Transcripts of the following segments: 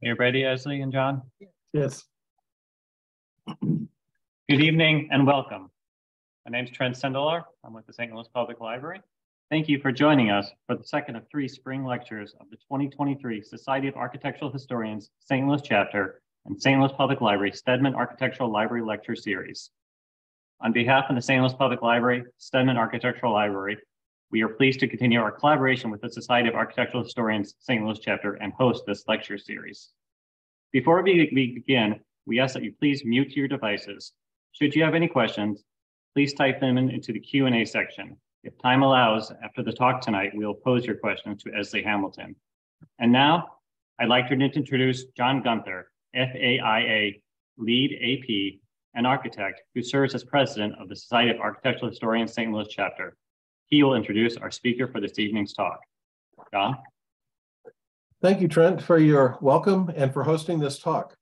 you ready, Esley and John? Yes. Good evening and welcome. My name is Trent Sendelar. I'm with the St. Louis Public Library. Thank you for joining us for the second of three spring lectures of the 2023 Society of Architectural Historians St. Louis chapter and St. Louis Public Library Steedman Architectural Library Lecture Series. On behalf of the St. Louis Public Library, Steedman Architectural Library, we are pleased to continue our collaboration with the Society of Architectural Historians St. Louis chapter and host this lecture series. Before we begin, we ask that you please mute your devices. Should you have any questions, please type them in, into the Q&A section. If time allows, after the talk tonight, we will pose your questions to Esley Hamilton. And now, I'd like to introduce John Gunther, FAIA LEED AP and architect who serves as president of the Society of Architectural Historians St. Louis chapter. He will introduce our speaker for this evening's talk. John? Thank you, Trent, for your welcome and for hosting this talk.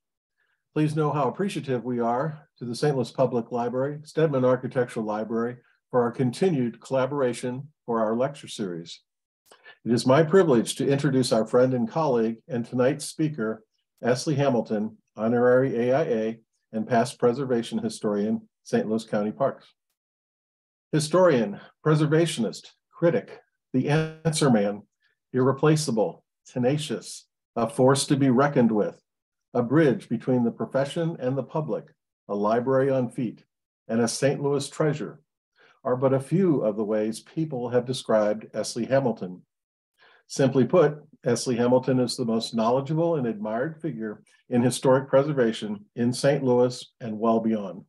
Please know how appreciative we are to the St. Louis Public Library, Steedman Architectural Library, for our continued collaboration for our lecture series. It is my privilege to introduce our friend and colleague and tonight's speaker, Esley Hamilton, honorary AIA and past preservation historian, St. Louis County Parks. Historian, preservationist, critic, the answer man, irreplaceable, tenacious, a force to be reckoned with, a bridge between the profession and the public, a library on feet, and a St. Louis treasure are but a few of the ways people have described Esley Hamilton. Simply put, Esley Hamilton is the most knowledgeable and admired figure in historic preservation in St. Louis and well beyond.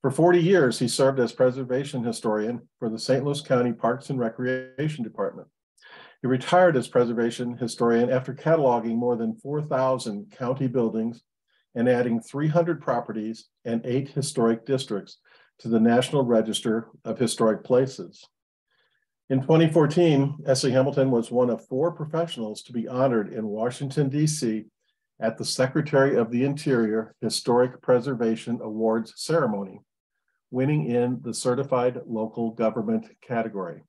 For 40 years, he served as preservation historian for the St. Louis County Parks and Recreation Department. He retired as preservation historian after cataloging more than 4,000 county buildings and adding 300 properties and eight historic districts to the National Register of Historic Places. In 2014, Esley Hamilton was one of four professionals to be honored in Washington, D.C. at the Secretary of the Interior Historic Preservation Awards ceremony, winning in the Certified Local Government category.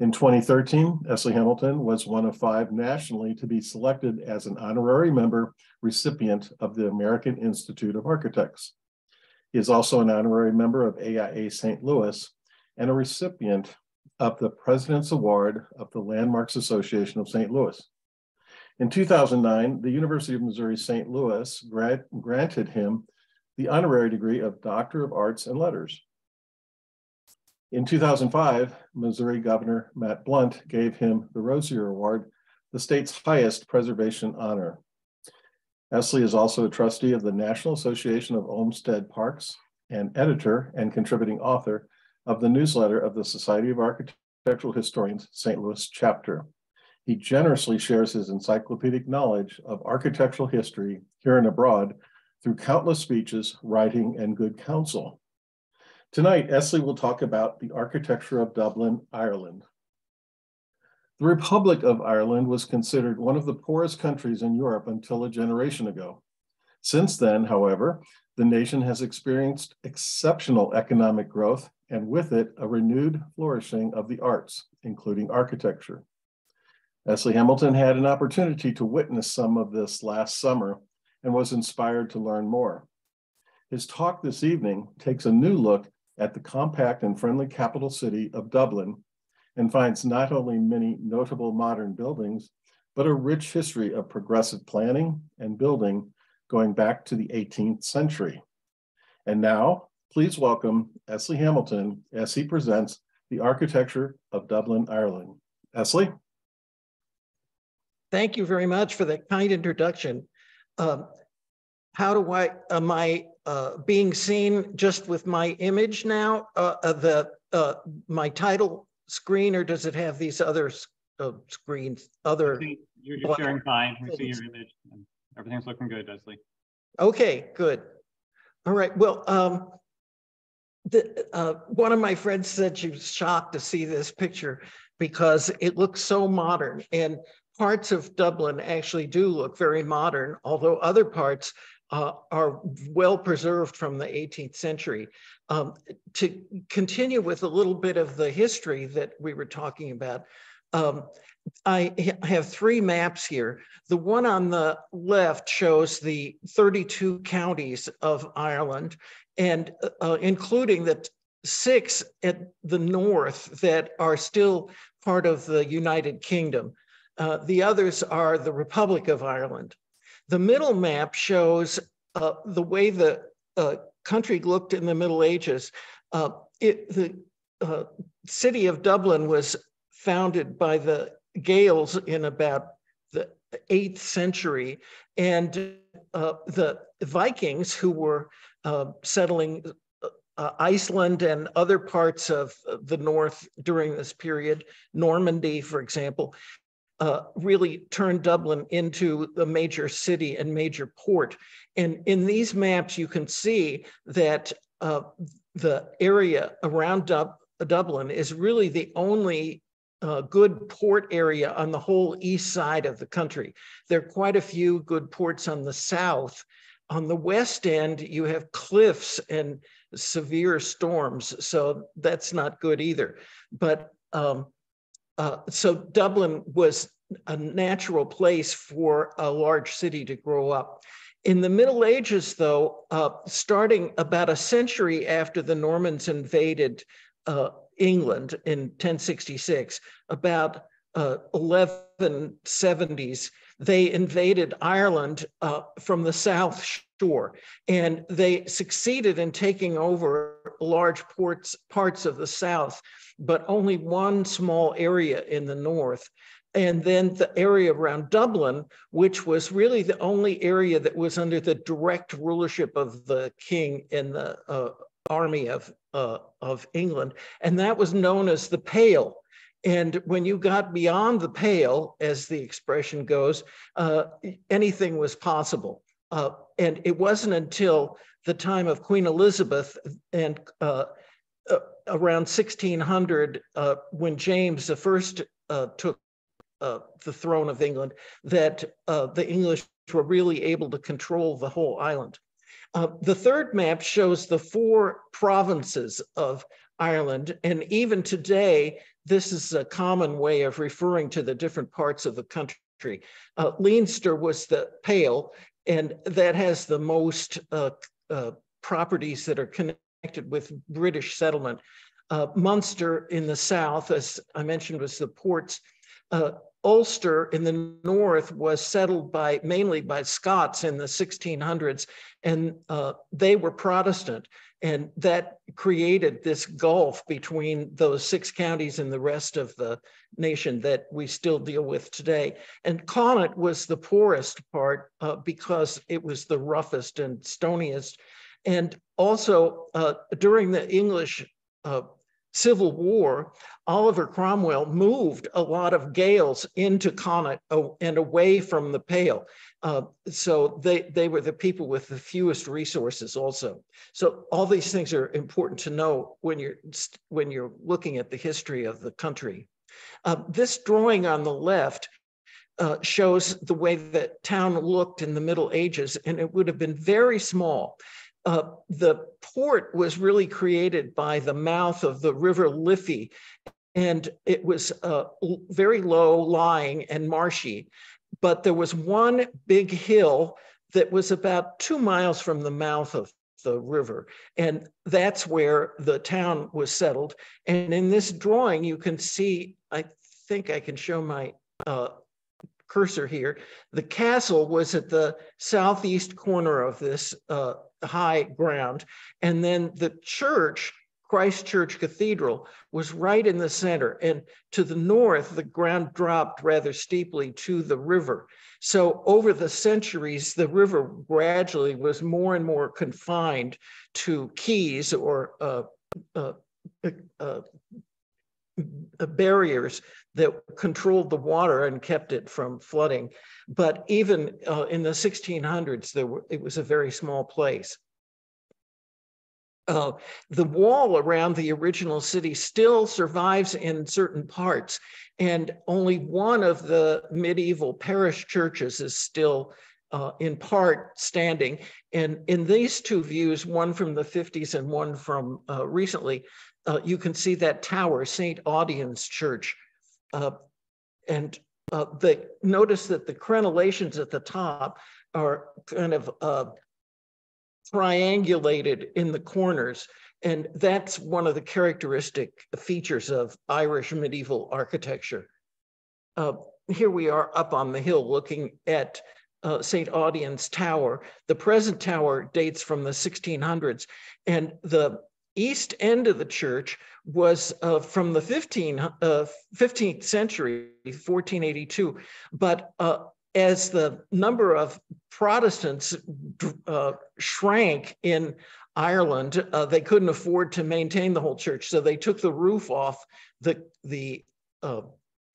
In 2013, Esley Hamilton was one of five nationally to be selected as an honorary member recipient of the American Institute of Architects. He is also an honorary member of AIA St. Louis and a recipient of the President's Award of the Landmarks Association of St. Louis. In 2009, the University of Missouri St. Louis grant, granted him the honorary degree of Doctor of Arts and Letters. In 2005, Missouri Governor Matt Blunt gave him the Rosier Award, the state's highest preservation honor. Esley is also a trustee of the National Association of Olmsted Parks and editor and contributing author of the newsletter of the Society of Architectural Historians St. Louis chapter. He generously shares his encyclopedic knowledge of architectural history here and abroad through countless speeches, writing, and good counsel. Tonight, Esley will talk about the architecture of Dublin, Ireland. The Republic of Ireland was considered one of the poorest countries in Europe until a generation ago. Since then, however, the nation has experienced exceptional economic growth and with it, a renewed flourishing of the arts, including architecture. Esley Hamilton had an opportunity to witness some of this last summer and was inspired to learn more. His talk this evening takes a new look at the compact and friendly capital city of Dublin and finds not only many notable modern buildings, but a rich history of progressive planning and building going back to the 18th century. And now, please welcome Esley Hamilton as he presents the architecture of Dublin, Ireland. Esley? Thank you very much for that kind introduction. Um, how do I, am I uh, being seen just with my image now, uh, uh, the uh, my title screen, or does it have these other uh, screens? Other you're, you're sharing fine. We see your image. Everything's looking good, Esley. Okay, good. All right. Well, um, the, uh, one of my friends said she was shocked to see this picture because it looks so modern, and parts of Dublin actually do look very modern, although other parts uh, are well preserved from the 18th century. Um, to continue with a little bit of the history that we were talking about, Um, I have three maps here. The one on the left shows the 32 counties of Ireland, and uh, including the six at the north that are still part of the United Kingdom. Uh, the others are the Republic of Ireland. The middle map shows uh, the way the uh, country looked in the Middle Ages. Uh, it, the uh, city of Dublin was founded by the Gaels in about the 8th century. And uh, the Vikings, who were uh, settling Iceland and other parts of the North during this period, Normandy, for example, uh, really turned Dublin into a major city and major port. And in these maps, you can see that uh, the area around Dub Dublin is really the only uh, good port area on the whole east side of the country. There are quite a few good ports on the south. On the west end, you have cliffs and severe storms, so that's not good either. But um, uh, so Dublin was a natural place for a large city to grow up. In the Middle Ages, though, uh, starting about a century after the Normans invaded uh, England in 1066, about uh, 1170s, they invaded Ireland uh, from the south shore, and they succeeded in taking over large ports, parts of the south, but only one small area in the north. And then the area around Dublin, which was really the only area that was under the direct rulership of the king and the uh, army of, uh, of England. And that was known as the Pale. And when you got beyond the pale, as the expression goes, uh, anything was possible. Uh, and it wasn't until the time of Queen Elizabeth and uh, uh around 1600, uh, when James I uh, took the throne of England, that the English were really able to control the whole island. the third map shows the four provinces of Ireland. And even today, this is a common way of referring to the different parts of the country. Uh, Leinster was the Pale, and that has the most uh, uh, properties that are connected with British settlement. Uh, Munster in the south, as I mentioned, was the ports. Ulster in the north was settled by mainly by Scots in the 1600s, and uh, they were Protestant. And that created this gulf between those six counties and the rest of the nation that we still deal with today. And Connaught was the poorest part uh, because it was the roughest and stoniest. And also uh, during the English uh, Civil War, Oliver Cromwell moved a lot of Gaels into Connaught and away from the Pale. Uh, so they, they were the people with the fewest resources also. So all these things are important to know when you're, when you're looking at the history of the country. Uh, this drawing on the left uh, shows the way that town looked in the Middle Ages, and it would have been very small. Uh, the port was really created by the mouth of the River Liffey, and it was uh, very low lying and marshy but there was one big hill that was about two miles from the mouth of the river. And that's where the town was settled. And in this drawing, you can see, I think I can show my uh, cursor here. The castle was at the southeast corner of this uh, high ground. And then the church Christ Church Cathedral was right in the center. And to the north, the ground dropped rather steeply to the river. So over the centuries, the river gradually was more and more confined to quays or uh, uh, uh, barriers that controlled the water and kept it from flooding. But even uh, in the 1600s, there were, it was a very small place. Uh, the wall around the original city still survives in certain parts, and only one of the medieval parish churches is still uh, in part standing. And in these two views, one from the 50s and one from uh, recently, uh, you can see that tower, St. Audoen's Church. Uh, and uh, the, notice that the crenellations at the top are kind of uh, triangulated in the corners. And that's one of the characteristic features of Irish medieval architecture. Uh, here we are up on the hill looking at uh, St. Audoen's Tower. The present tower dates from the 1600s, and the east end of the church was uh, from the 15, uh, 15th century, 1482. But uh, as the number of Protestants uh, shrank in Ireland, uh, they couldn't afford to maintain the whole church. So they took the roof off the, the uh,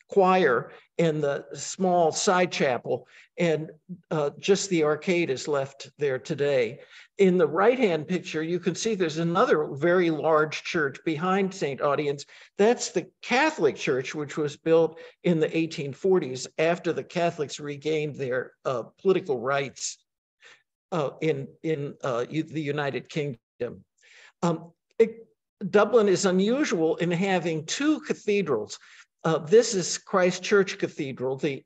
choir and the small side chapel, and uh, just the arcade is left there today. In the right-hand picture, you can see there's another very large church behind St. Audoen's. That's the Catholic Church, which was built in the 1840s after the Catholics regained their uh, political rights uh, in, in uh, the United Kingdom. Um, it, Dublin is unusual in having two cathedrals. Uh, this is Christ Church Cathedral, the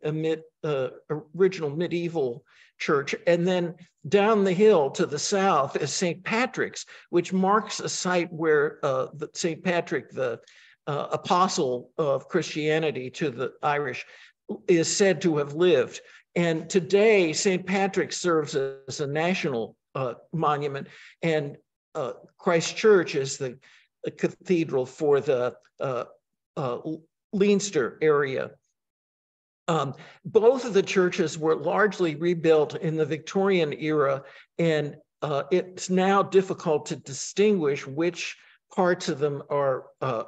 uh, original medieval church. And then down the hill to the south is St. Patrick's, which marks a site where uh, St. Patrick, the uh, apostle of Christianity to the Irish, is said to have lived. And today, St. Patrick serves as a national uh, monument, and uh, Christ Church is the, the cathedral for the Leinster area. Um, both of the churches were largely rebuilt in the Victorian era, and uh, it's now difficult to distinguish which parts of them are uh,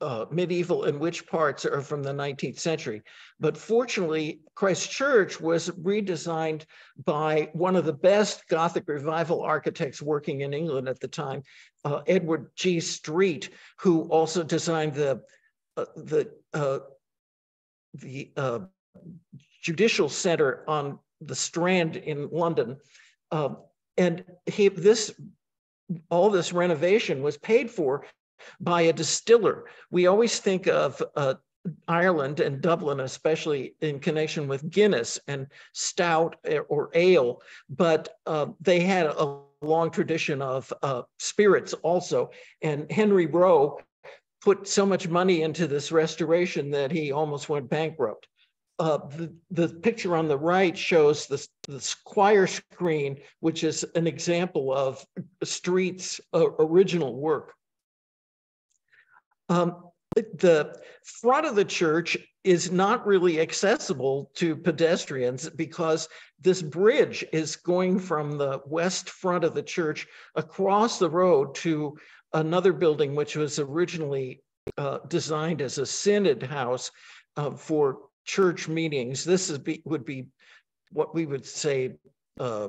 uh, medieval and which parts are from the 19th century. But fortunately, Christ Church was redesigned by one of the best Gothic revival architects working in England at the time, uh, Edward G. Street, who also designed the the uh, the uh, judicial center on the Strand in London, um, and he this all this renovation was paid for by a distiller. We always think of uh, Ireland and Dublin, especially in connection with Guinness and stout eh, or ale, but uh, they had a long tradition of uh, spirits also. And Henry Roe put so much money into this restoration that he almost went bankrupt. Uh, the, the picture on the right shows the, the choir screen, which is an example of Street's uh, original work. Um, the front of the church is not really accessible to pedestrians because this bridge is going from the west front of the church across the road to another building which was originally uh, designed as a synod house uh, for church meetings. This is be, would be what we would say uh,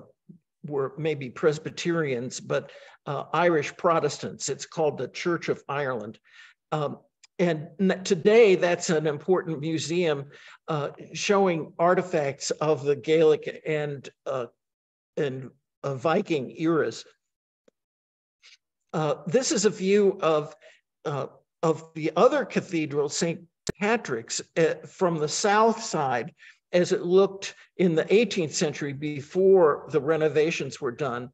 were maybe Presbyterians, but uh, Irish Protestants. It's called the Church of Ireland. Um, and today, that's an important museum uh, showing artifacts of the Gaelic and, uh, and Viking eras. Uh, this is a view of, uh, of the other cathedral, St. Patrick's, uh, from the south side as it looked in the 18th century before the renovations were done.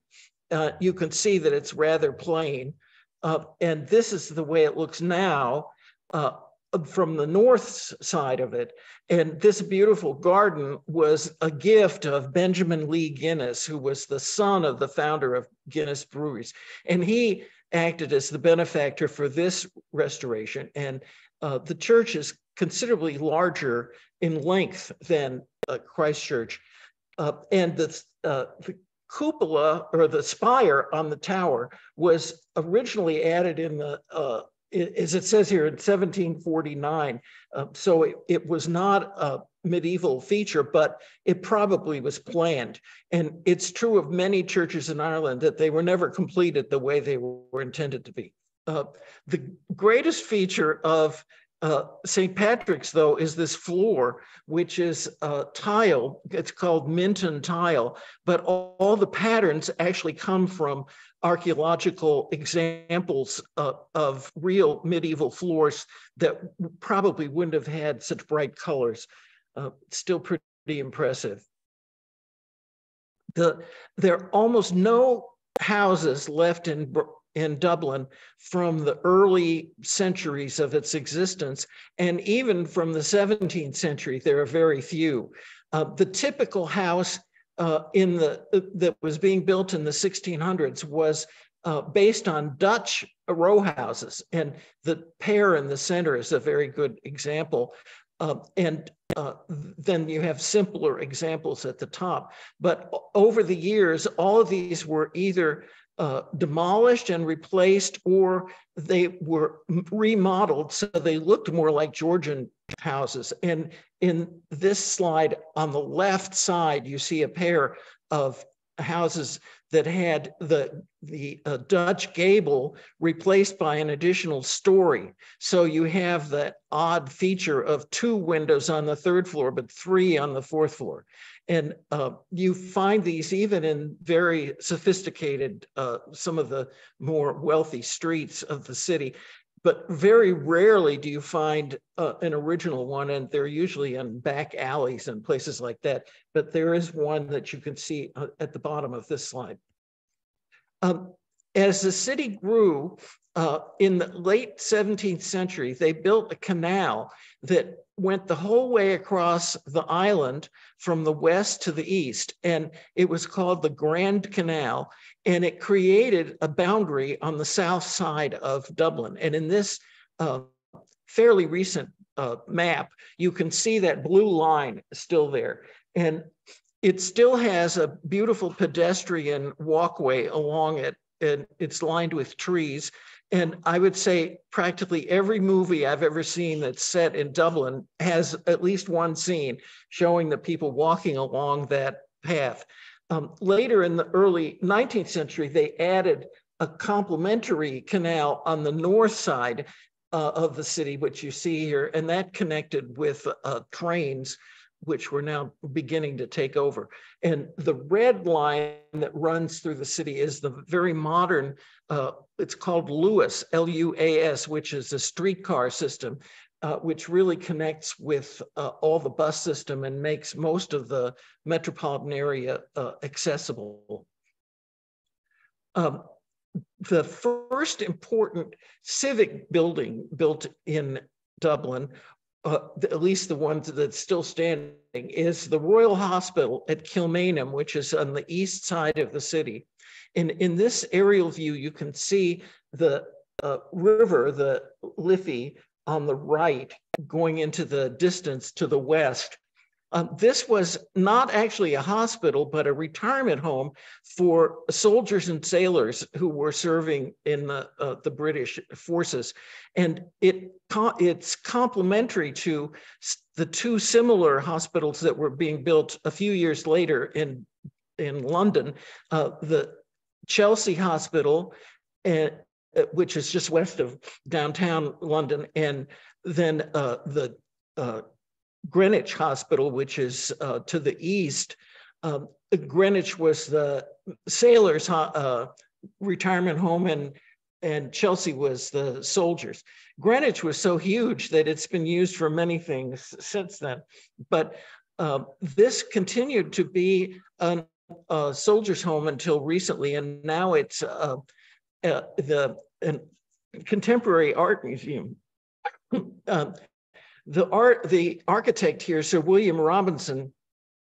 Uh, you can see that it's rather plain. Uh, and this is the way it looks now from the north side of it. And this beautiful garden was a gift of Benjamin Lee Guinness, who was the son of the founder of Guinness Breweries. And he acted as the benefactor for this restoration. And uh, the church is considerably larger in length than uh, Christ Church. Uh, and the, uh, the cupola or the spire on the tower was originally added in the uh, as it says here in 1749. Uh, so it, it, was not a medieval feature, but it probably was planned. And it's true of many churches in Ireland that they were never completed the way they were intended to be. Uh, the greatest feature of uh, St. Patrick's, though, is this floor, which is uh, tile. It's called Minton tile, but all, all, the patterns actually come from archaeological examples uh, of real medieval floors that probably wouldn't have had such bright colors. Uh, still pretty impressive. The, there are almost no houses left in in Dublin from the early centuries of its existence. And even from the 17th century, there are very few. Uh, the typical house uh, in the that was being built in the 1600s was uh, based on Dutch row houses. And the pair in the center is a very good example. Uh, and then you have simpler examples at the top. But over the years, all of these were either uh, demolished and replaced, or they were remodeled so they looked more like Georgian houses. And in this slide on the left side, you see a pair of houses that had the, the uh, Dutch gable replaced by an additional story. So you have that odd feature of two windows on the third floor, but three on the fourth floor. And uh, you find these even in very sophisticated, uh, some of the more wealthy streets of the city. But very rarely do you find uh, an original one, and they're usually in back alleys and places like that. But there is one that you can see uh, at the bottom of this slide. Um, as the city grew uh, in the late 17th century, they built a canal that went the whole way across the island from the west to the east. And it was called the Grand Canal. And it created a boundary on the south side of Dublin. And in this uh, fairly recent uh, map, you can see that blue line still there. And it still has a beautiful pedestrian walkway along it, and it's lined with trees. And I would say practically every movie I've ever seen that's set in Dublin has at least one scene showing the people walking along that path. Um, later in the early 19th century, they added a complementary canal on the north side uh, of the city, which you see here, and that connected with uh, trains, which were now beginning to take over. And the red line that runs through the city is the very modern uh, it's called Luas, L-U-A-S, which is a streetcar system, uh, which really connects with uh, all the bus system and makes most of the metropolitan area uh, accessible. Um, the first important civic building built in Dublin, uh, at least the one that's still standing, is the Royal Hospital at Kilmainham, which is on the east side of the city. And in this aerial view, you can see the uh, river, the Liffey, on the right, going into the distance to the west. Um, this was not actually a hospital, but a retirement home for soldiers and sailors who were serving in the, uh, the British forces. And it it's complementary to the two similar hospitals that were being built a few years later in, in London. Uh, the Chelsea Hospital, and, uh, which is just west of downtown London, and then uh, the uh, Greenwich Hospital, which is uh, to the east. Um, Greenwich was the sailors' uh, retirement home, and and Chelsea was the soldiers. Greenwich was so huge that it's been used for many things since then. But uh, this continued to be an uh, Soldiers Home until recently, and now it's uh, uh, the Contemporary Art Museum. The art, the architect here, Sir William Robinson,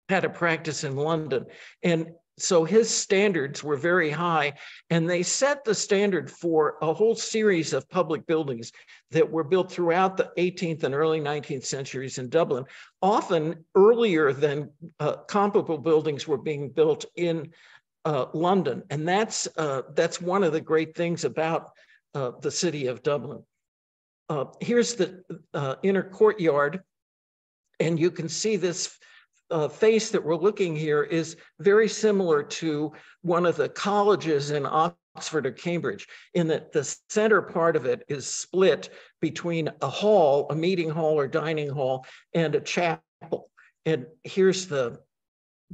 had a practice in London, and so his standards were very high, and they set the standard for a whole series of public buildings that were built throughout the 18th and early 19th centuries in Dublin. Often earlier than uh, comparable buildings were being built in uh, London, and that's uh, that's one of the great things about uh, the city of Dublin. Uh, here's the uh, inner courtyard, and you can see this uh, face that we're looking here is very similar to one of the colleges in Oxford or Cambridge, in that the center part of it is split between a hall, a meeting hall or dining hall, and a chapel. And here's the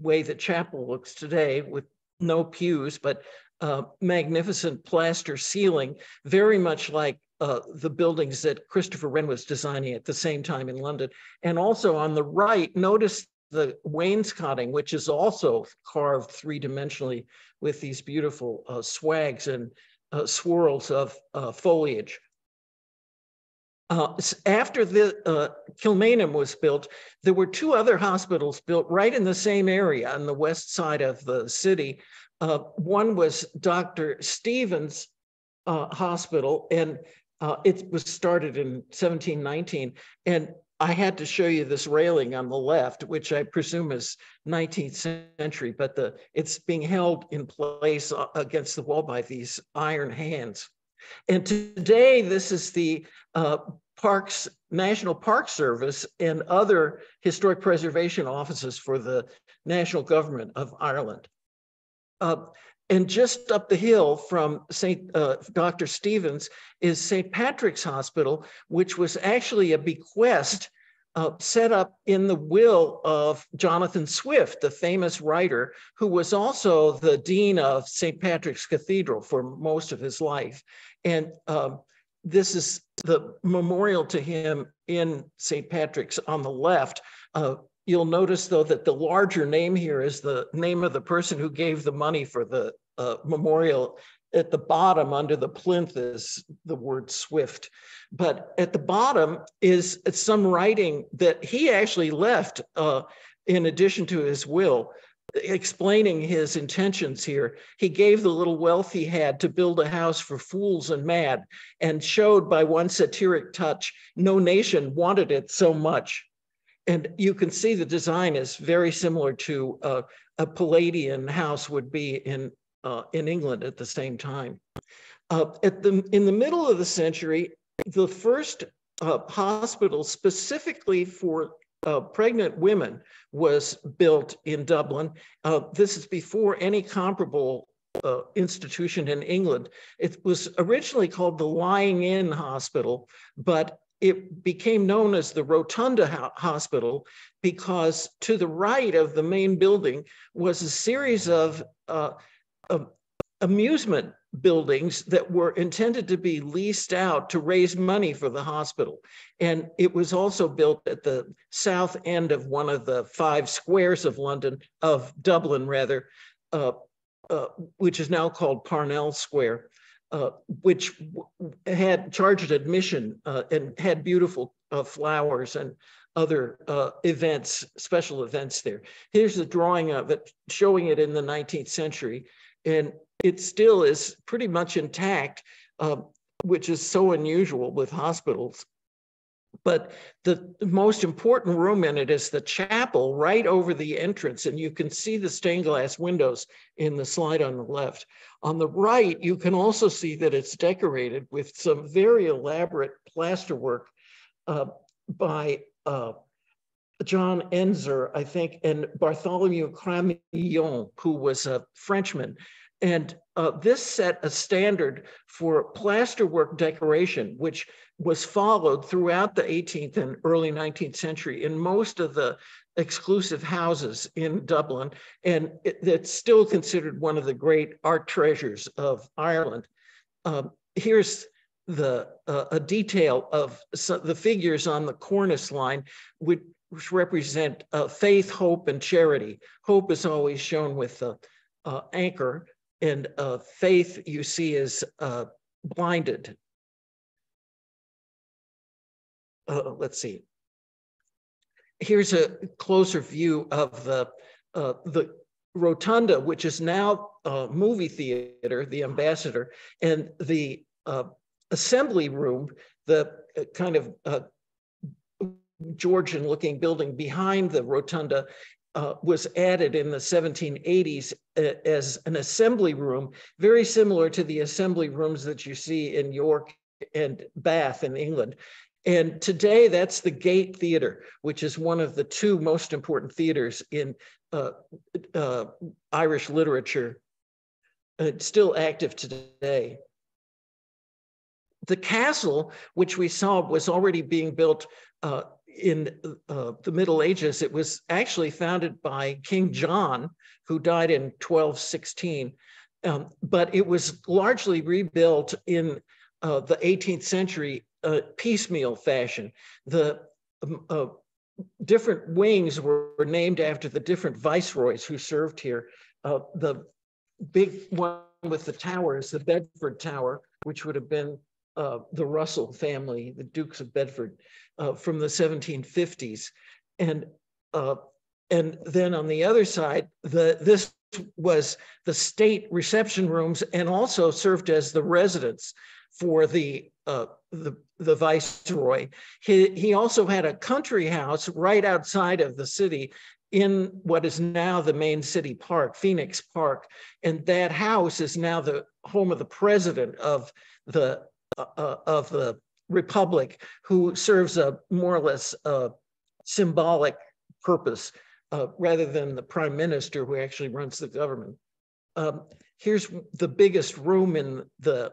way the chapel looks today with no pews, but uh, magnificent plaster ceiling, very much like uh, the buildings that Christopher Wren was designing at the same time in London. And also on the right, notice the wainscoting, which is also carved three-dimensionally with these beautiful uh, swags and uh, swirls of uh, foliage. Uh, after the uh, Kilmainham was built, there were two other hospitals built right in the same area on the west side of the city. One was Dr. Steevens Hospital, and uh, it was started in 1719. And I had to show you this railing on the left, which I presume is 19th century, but the it's being held in place uh, against the wall by these iron hands. And today, this is the uh, Parks National Park Service and other historic preservation offices for the national government of Ireland. Uh, and just up the hill from St. Uh, Dr. Steevens is St. Patrick's Hospital, which was actually a bequest uh, set up in the will of Jonathan Swift, the famous writer, who was also the dean of St. Patrick's Cathedral for most of his life. And um, this is the memorial to him in St. Patrick's on the left. Uh, you'll notice, though, that the larger name here is the name of the person who gave the money for the uh, memorial at the bottom under the plinth is the word Swift. But at the bottom is some writing that he actually left uh, in addition to his will, explaining his intentions here. He gave the little wealth he had to build a house for fools and mad and showed by one satiric touch, no nation wanted it so much. And you can see the design is very similar to uh, a Palladian house would be in uh, in England at the same time. Uh, at the, in the middle of the century, the first uh, hospital specifically for uh, pregnant women was built in Dublin. Uh, this is before any comparable uh, institution in England. It was originally called the Lying In Hospital, but it became known as the Rotunda Ho Hospital because to the right of the main building was a series of uh, uh, amusement buildings that were intended to be leased out to raise money for the hospital. And it was also built at the south end of one of the five squares of London, of Dublin rather, uh, uh, which is now called Parnell Square, uh, which had charged admission uh, and had beautiful uh, flowers and other uh, events, special events there. Here's a drawing of it, showing it in the 19th century and it still is pretty much intact, uh, which is so unusual with hospitals. But the, most important room in it is the chapel right over the entrance, and you can see the stained glass windows in the slide on the left. On the right, you can also see that it's decorated with some very elaborate plasterwork uh, by uh, John Enzer, I think, and Bartholomew Cramillion, who was a Frenchman. And uh, this set a standard for plasterwork decoration, which was followed throughout the 18th and early 19th century in most of the exclusive houses in Dublin. And it, it's still considered one of the great art treasures of Ireland. Um, here's the uh, a detail of the figures on the cornice line, which which represent uh, faith, hope, and charity. Hope is always shown with the uh, anchor, and uh, faith you see is uh, blinded. Uh, let's see. Here's a closer view of the uh, the rotunda, which is now a movie theater, the ambassador, and the assembly room, the kind of Georgian looking building behind the rotunda uh, was added in the 1780s uh, as an assembly room, very similar to the assembly rooms that you see in York and Bath in England. And today that's the Gate Theatre, which is one of the two most important theaters in uh, uh Irish literature It's still active today. The castle, which we saw was already being built uh, in uh, the Middle Ages, it was actually founded by King John, who died in 1216. Um, but it was largely rebuilt in uh, the 18th century uh, piecemeal fashion. The um, uh, different wings were, named after the different viceroys who served here. Uh, the big one with the tower is the Bedford Tower, which would have been uh, the Russell family, the Dukes of Bedford, uh, from the 1750s. And and then on the other side, the this was the state reception rooms and also served as the residence for the uh, the, the viceroy. He, he also had a country house right outside of the city in what is now the main city park, Phoenix Park. And that house is now the home of the president of the uh, uh of the republic, who serves a more or less uh, symbolic purpose uh, rather than the prime minister who actually runs the government. Um, here's the biggest room in the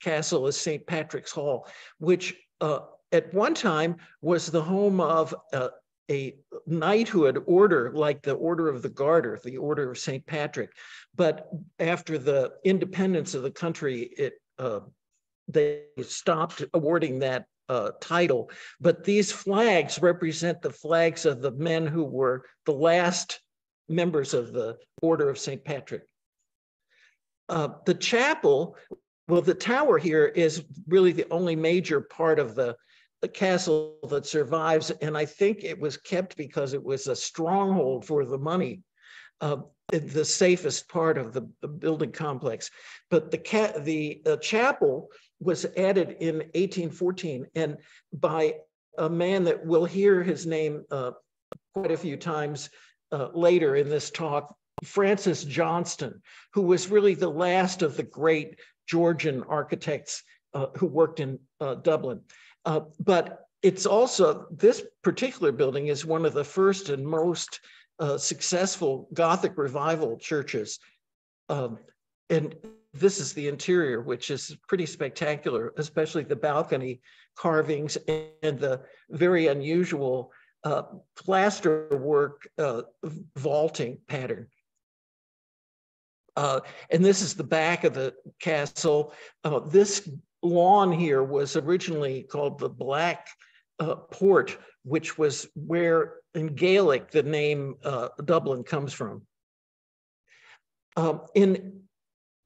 castle is St. Patrick's Hall, which uh, at one time was the home of uh, a knighthood order like the Order of the Garter, the Order of St. Patrick. But after the independence of the country, it uh, they stopped awarding that uh, title, but these flags represent the flags of the men who were the last members of the Order of St. Patrick. Uh, the chapel, well, the tower here is really the only major part of the, the castle that survives, and I think it was kept because it was a stronghold for the money. Uh, the safest part of the, the building complex. But the, ca- the uh, chapel was added in 1814 and by a man that we'll hear his name uh, quite a few times uh, later in this talk, Francis Johnston, who was really the last of the great Georgian architects uh, who worked in uh, Dublin. Uh, but it's also, this particular building is one of the first and most uh, successful Gothic revival churches. Um, and this is the interior, which is pretty spectacular, especially the balcony carvings and the very unusual uh, plaster work uh, vaulting pattern. Uh, and this is the back of the castle. Uh, this lawn here was originally called the Black uh, Port, which was where in Gaelic the name uh, Dublin comes from. Um, in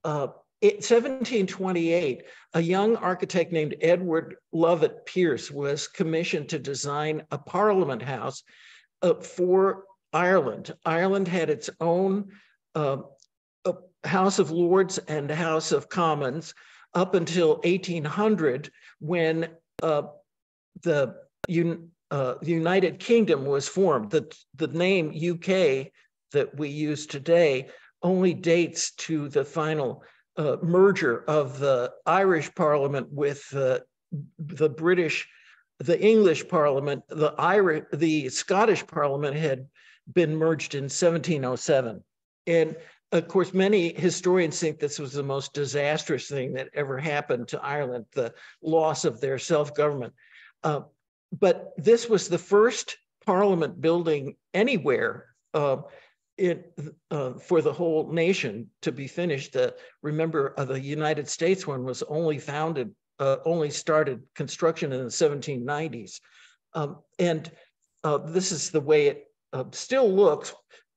uh, 1728, a young architect named Edward Lovett Pearce was commissioned to design a parliament house uh, for Ireland. Ireland had its own uh, House of Lords and House of Commons up until 1800 when uh, the un, uh, United Kingdom was formed. The, the name UK that we use today only dates to the final uh, merger of the Irish Parliament with the British, the English Parliament. The Irish, the Scottish Parliament had been merged in 1707, and of course, many historians think this was the most disastrous thing that ever happened to Ireland, the loss of their self-government. Uh, but this was the first parliament building anywhere uh, uh, for the whole nation to be finished. Remember, uh, the United States one was only founded, uh, only started construction in the 1790s. Um, and uh, this is the way it still looks,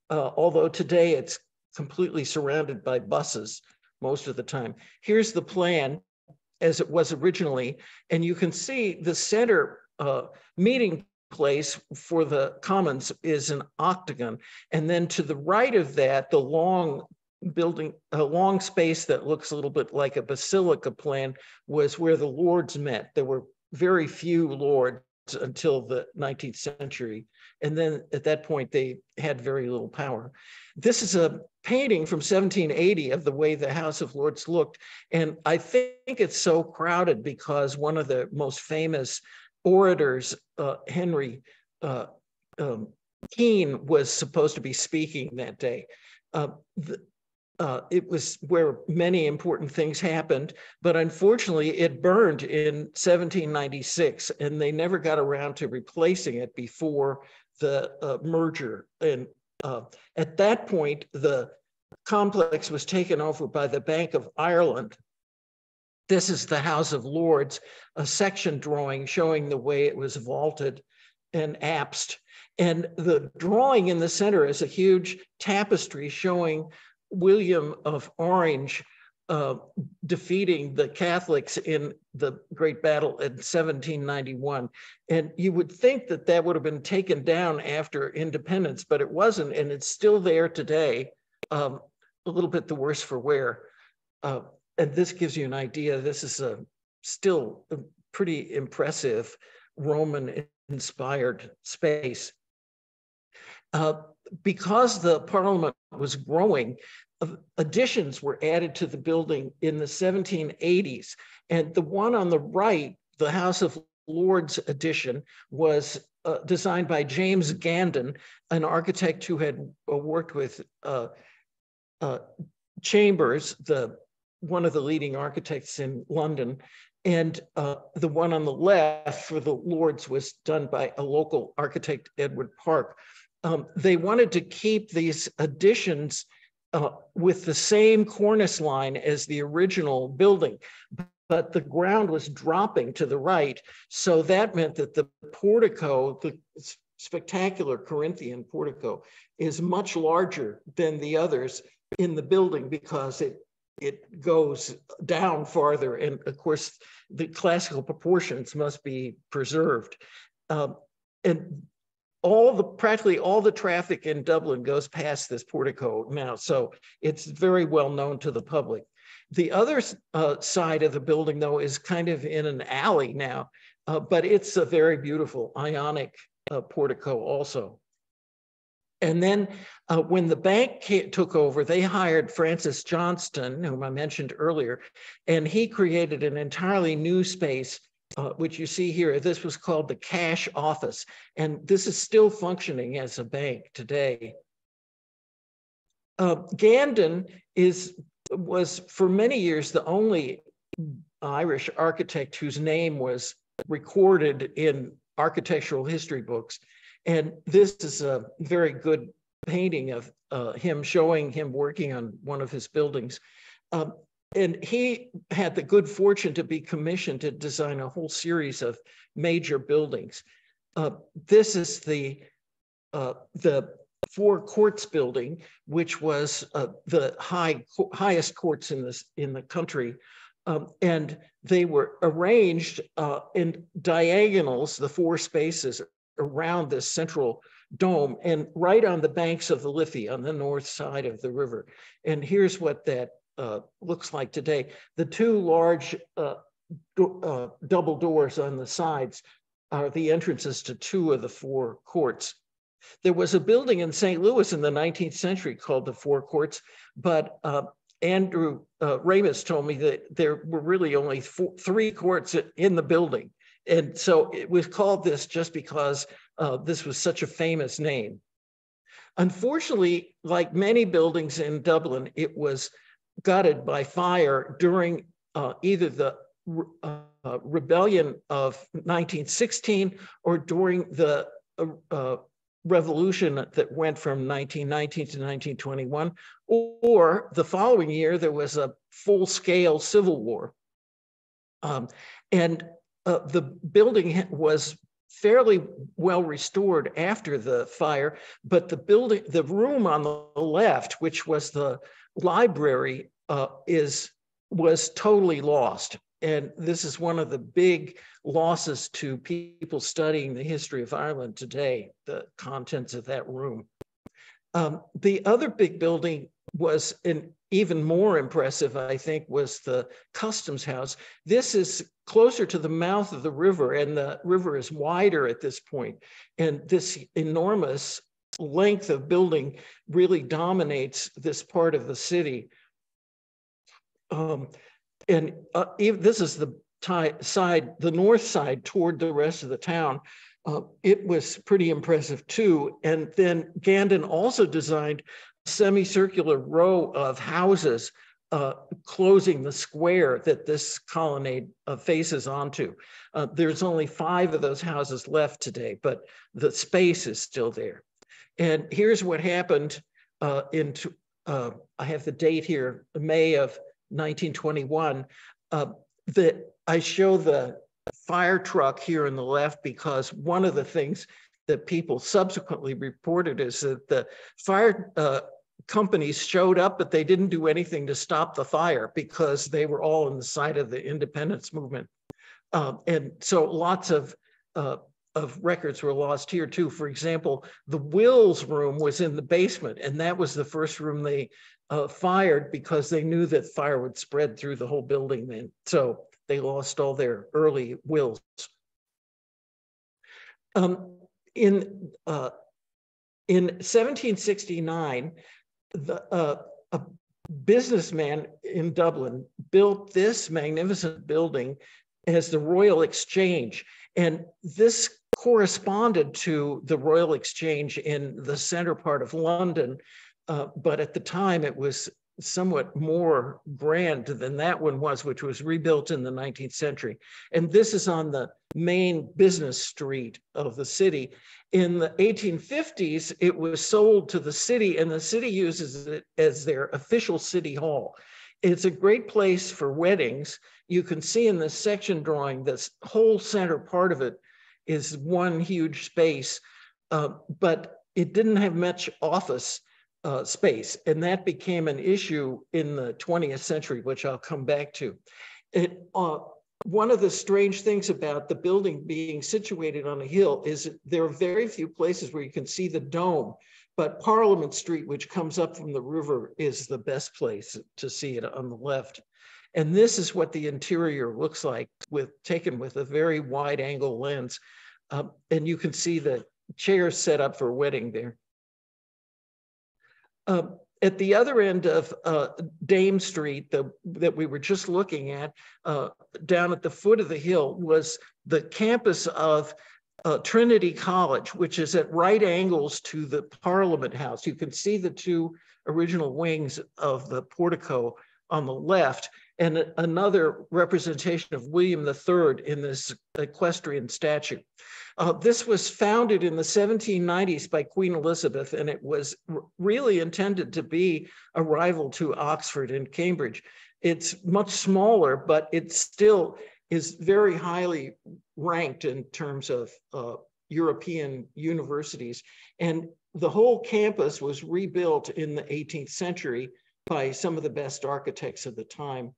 although today it's completely surrounded by buses most of the time. Here's the plan as it was originally, and you can see the center uh, meeting place for the commons is an octagon. And then to the right of that, the long building, a long space that looks a little bit like a basilica plan was where the lords met. There were very few lords until the 19th century. And then at that point, they had very little power. This is a painting from 1780 of the way the House of Lords looked. And I think it's so crowded because one of the most famous orators, uh, Henry uh, um, Keene was supposed to be speaking that day. Uh, the, uh, it was where many important things happened, but unfortunately it burned in 1796 and they never got around to replacing it before the uh, merger. And uh, at that point, the complex was taken over by the Bank of Ireland. This is the House of Lords, a section drawing showing the way it was vaulted and apsed. And the drawing in the center is a huge tapestry showing William of Orange uh, defeating the Catholics in the Great Battle in 1791. And you would think that that would have been taken down after independence, but it wasn't, and it's still there today, um, a little bit the worse for wear. Uh, and this gives you an idea. This is a still a pretty impressive Roman inspired space. Uh, because the parliament was growing, additions were added to the building in the 1780s. And the one on the right, the House of Lords addition, was uh, designed by James Gandon, an architect who had uh, worked with uh, uh, Chambers, the one of the leading architects in London. And uh, the one on the left for the Lords was done by a local architect, Edward Parke. Um, they wanted to keep these additions uh, with the same cornice line as the original building, but the ground was dropping to the right. So that meant that the portico, the spectacular Corinthian portico, is much larger than the others in the building because it it goes down farther. And of course, the classical proportions must be preserved. Um, and all the practically all the traffic in Dublin goes past this portico now, so it's very well known to the public. The other uh, side of the building, though, is kind of in an alley now, uh, but it's a very beautiful ionic uh, portico also. And then uh, when the bank took over, they hired Francis Johnston, whom I mentioned earlier, and he created an entirely new space uh, which you see here, this was called the cash office. And this is still functioning as a bank today. Uh, Gandon is, was for many years the only Irish architect whose name was recorded in architectural history books. And this is a very good painting of uh, him showing him working on one of his buildings. Um, and he had the good fortune to be commissioned to design a whole series of major buildings. Uh, this is the uh, the Four Courts building, which was uh, the high highest courts in this in the country, um, and they were arranged uh, in diagonals, the four spaces around this central dome, and right on the banks of the Liffey on the north side of the river. And here's what that uh, looks like today. The two large uh, do, uh, double doors on the sides are the entrances to two of the four courts. There was a building in St. Louis in the 19th century called the Four Courts, but uh, Andrew uh, Ramus told me that there were really only four, three courts in the building. And so it was called this just because this was such a famous name. Unfortunately, like many buildings in Dublin, it was gutted by fire during uh, either the uh, rebellion of 1916 or during the uh, uh, revolution that went from 1919 to 1921, or the following year there was a full-scale civil war. Um, and uh, the building was fairly well restored after the fire, but the building, the room on the left, which was the library uh, is was totally lost. And this is one of the big losses to people studying the history of Ireland today, the contents of that room. Um, the other big building was an even more impressive, I think, was the customs house. This is closer to the mouth of the river, and the river is wider at this point. And this enormous length of building really dominates this part of the city. Um, and uh, this is the side, the north side toward the rest of the town. Uh, it was pretty impressive too. And then Gandon also designed a semicircular row of houses uh, closing the square that this colonnade uh, faces onto. Uh, there's only five of those houses left today, but the space is still there. And here's what happened uh, in, uh, I have the date here, May of 1921. Uh, that I show the fire truck here on the left because one of the things that people subsequently reported is that the fire uh, companies showed up, but they didn't do anything to stop the fire because they were all on the side of the independence movement. Um, and so lots of uh, of records were lost here too. For example, the Wills room was in the basement, and that was the first room they uh, fired because they knew that fire would spread through the whole building then. So they lost all their early wills. Um, in uh, in 1769, the, uh, a businessman in Dublin built this magnificent building as the Royal Exchange. And this corresponded to the Royal Exchange in the center part of London. Uh, but at the time, it was somewhat more grand than that one was, which was rebuilt in the 19th century. And this is on the main business street of the city. In the 1850s, it was sold to the city, and the city uses it as their official city hall. It's a great place for weddings. You can see in this section drawing, this whole center part of it is one huge space, uh, but it didn't have much office uh, space. And that became an issue in the 20th century, which I'll come back to. It, uh, one of the strange things about the building being situated on a hill is there are very few places where you can see the dome, but Parliament Street, which comes up from the river, is the best place to see it on the left. And this is what the interior looks like with taken with a very wide angle lens. Um, and you can see the chairs set up for wedding there. Uh, at the other end of uh, Dame Street the, that we were just looking at, uh, down at the foot of the hill, was the campus of uh, Trinity College, which is at right angles to the Parliament House. You can see the two original wings of the portico on the left, and another representation of William III in this equestrian statue. Uh, this was founded in the 1790s by Queen Elizabeth, and it was really intended to be a rival to Oxford and Cambridge. It's much smaller, but it still is very highly ranked in terms of uh, European universities. And the whole campus was rebuilt in the 18th century by some of the best architects of the time.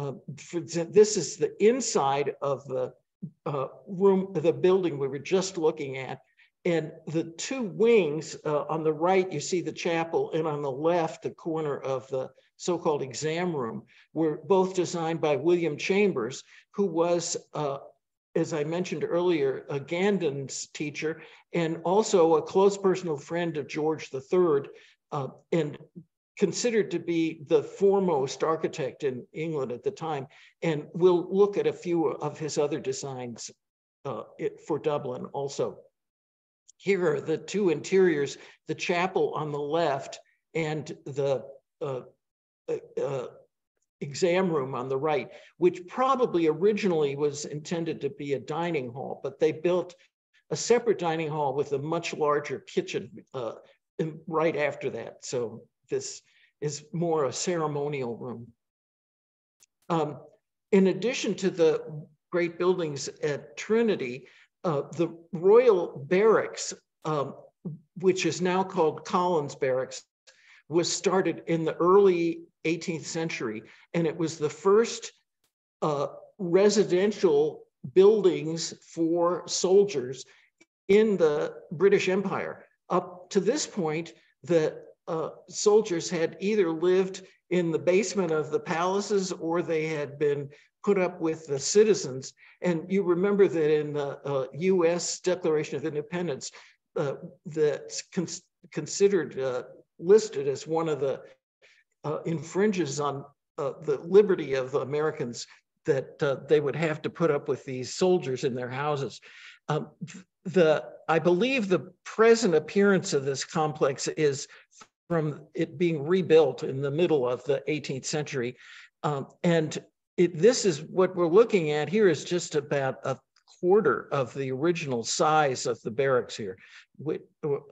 Uh, this is the inside of the uh, room, the building we were just looking at. And the two wings uh, on the right, you see the chapel, and on the left, the corner of the so-called exam room, were both designed by William Chambers, who was, uh, as I mentioned earlier, a Gandon's teacher, and also a close personal friend of George III. Uh, and considered to be the foremost architect in England at the time. And we'll look at a few of his other designs uh, for Dublin also. Here are the two interiors, the chapel on the left and the uh, uh, uh exam room on the right, which probably originally was intended to be a dining hall, but they built a separate dining hall with a much larger kitchen uh, right after that. So this is more a ceremonial room. Um, in addition to the great buildings at Trinity, uh, the Royal Barracks, um, which is now called Collins Barracks, was started in the early 18th century, and it was the first uh, residential buildings for soldiers in the British Empire. Up to this point, the uh, soldiers had either lived in the basement of the palaces or they had been put up with the citizens. And you remember that in the uh, US Declaration of Independence, uh, that's con considered uh, listed as one of the uh, infringes on uh, the liberty of Americans that they would have to put up with these soldiers in their houses. Um, the I believe the present appearance of this complex is from it being rebuilt in the middle of the 18th century. Um, and it, this is what we're looking at here is just about a quarter of the original size of the barracks here, which,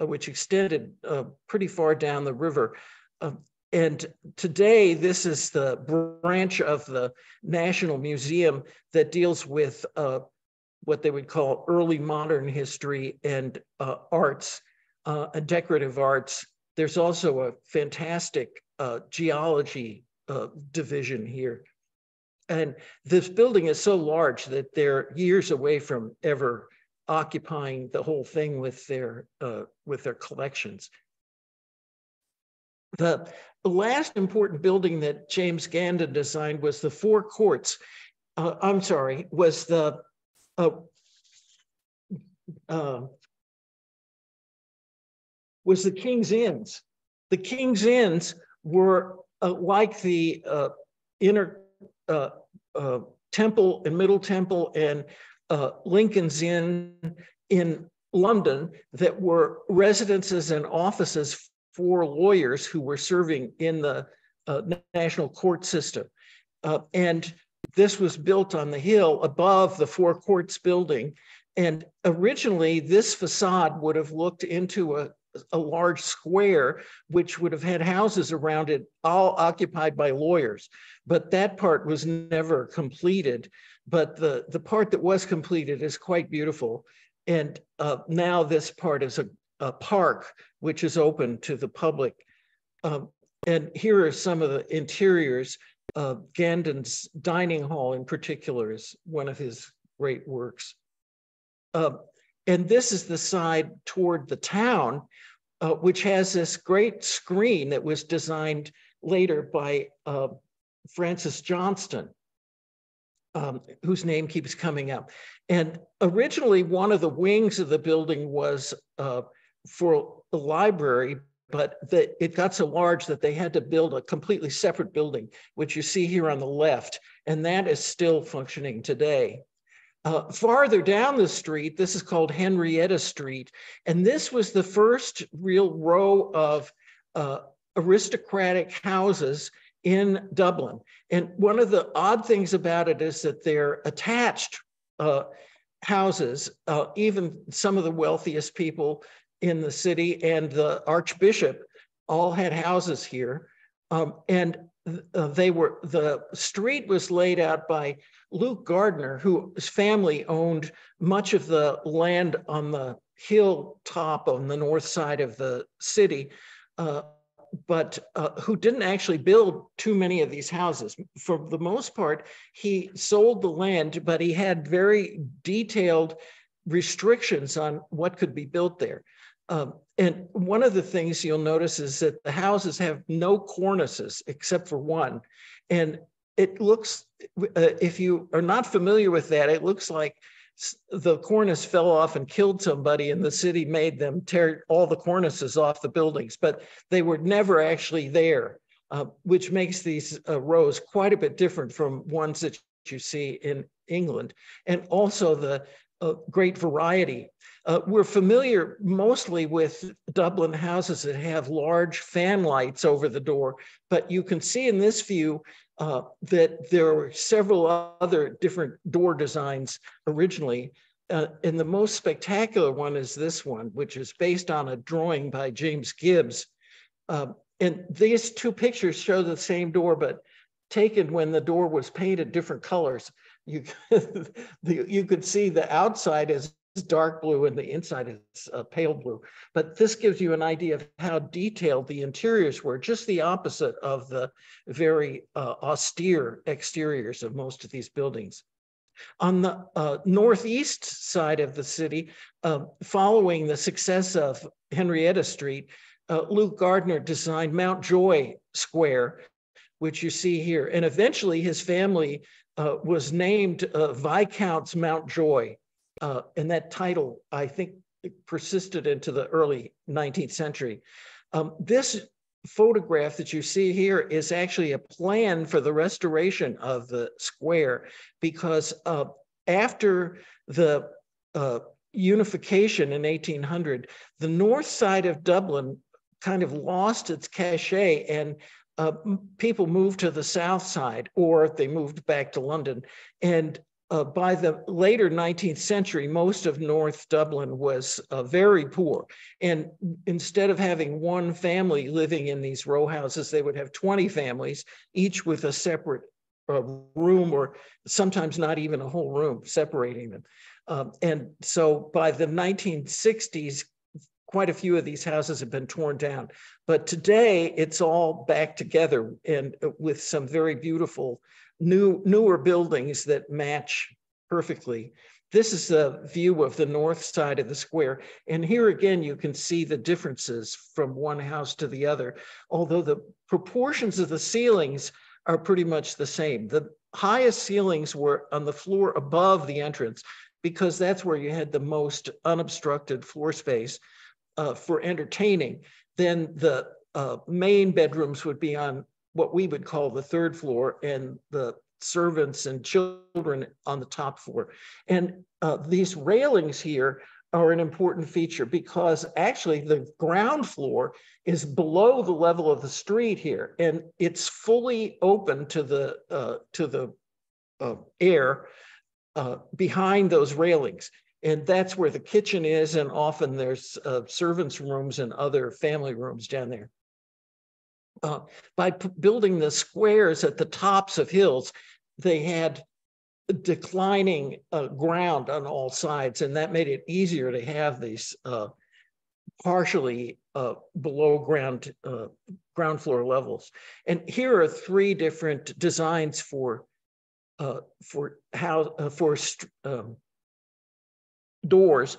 which extended uh, pretty far down the river. Uh, and today, this is the branch of the National Museum that deals with uh, what they would call early modern history and uh, arts, uh, decorative arts. There's also a fantastic uh, geology uh, division here. And this building is so large that they're years away from ever occupying the whole thing with their uh, with their collections. The last important building that James Gandon designed was the Four Courts. Uh, I'm sorry, was the uh, uh, was the King's Inns. The King's Inns were uh, like the uh, inner uh, uh, Temple and Middle Temple and uh, Lincoln's Inn in London that were residences and offices for lawyers who were serving in the uh, national court system. And this was built on the hill above the Four Courts building. And originally, this facade would have looked into a, a large square, which would have had houses around it, all occupied by lawyers. But that part was never completed. But the, the part that was completed is quite beautiful. And uh, now this part is a, a, park, which is open to the public. Um, and here are some of the interiors. Uh, Gandon's dining hall in particular is one of his great works. Uh, and this is the side toward the town, uh, which has this great screen that was designed later by uh, Francis Johnston, um, whose name keeps coming up. And originally, one of the wings of the building was uh, for a library, but the, it got so large that they had to build a completely separate building, which you see here on the left, and that is still functioning today. Uh, farther down the street, this is called Henrietta Street, and this was the first real row of uh, aristocratic houses in Dublin. And one of the odd things about it is that they're attached uh, houses, uh, even some of the wealthiest people in the city and the Archbishop all had houses here. Um, and uh, they were, the street was laid out by Luke Gardiner, whose family owned much of the land on the hilltop on the north side of the city, uh, but uh, who didn't actually build too many of these houses. For the most part, he sold the land, but he had very detailed restrictions on what could be built there. Um, and one of the things you'll notice is that the houses have no cornices except for one. And it looks, uh, if you are not familiar with that, it looks like the cornice fell off and killed somebody and the city made them tear all the cornices off the buildings, but they were never actually there, uh, which makes these uh, rows quite a bit different from ones that you see in England. And also the uh, great variety. Uh, we're familiar mostly with Dublin houses that have large fan lights over the door, but you can see in this view uh, that there were several other different door designs originally. Uh, and the most spectacular one is this one, which is based on a drawing by James Gibbs. Uh, and these two pictures show the same door, but taken when the door was painted different colors. You, the, you could see the outside is dark blue and the inside is uh, pale blue. But this gives you an idea of how detailed the interiors were, just the opposite of the very uh, austere exteriors of most of these buildings. On the uh, northeast side of the city, uh, following the success of Henrietta Street, uh, Luke Gardiner designed Mountjoy Square, which you see here. And eventually his family uh, was named Viscounts Mountjoy uh, and that title, I think, persisted into the early 19th century. Um, this photograph that you see here is actually a plan for the restoration of the square because uh, after the uh, unification in 1800, the north side of Dublin kind of lost its cachet and uh, people moved to the south side or they moved back to London. And uh, by the later 19th century, most of North Dublin was uh, very poor. And instead of having one family living in these row houses, they would have 20 families, each with a separate uh, room or sometimes not even a whole room separating them. Um, and so by the 1960s, quite a few of these houses have been torn down. But today it's all back together and with some very beautiful new newer buildings that match perfectly. This is a view of the north side of the square. And here again, you can see the differences from one house to the other, although the proportions of the ceilings are pretty much the same. The highest ceilings were on the floor above the entrance because that's where you had the most unobstructed floor space uh, for entertaining. Then the uh, main bedrooms would be on what we would call the third floor and the servants and children on the top floor. And uh, these railings here are an important feature because actually the ground floor is below the level of the street here and it's fully open to the uh, to the uh, air uh, behind those railings and that's where the kitchen is and often there's uh, servants rooms and other family rooms down there uh, by building the squares at the tops of hills, they had declining uh, ground on all sides, and that made it easier to have these uh, partially uh, below ground uh, ground floor levels. And here are three different designs for for how for um, doors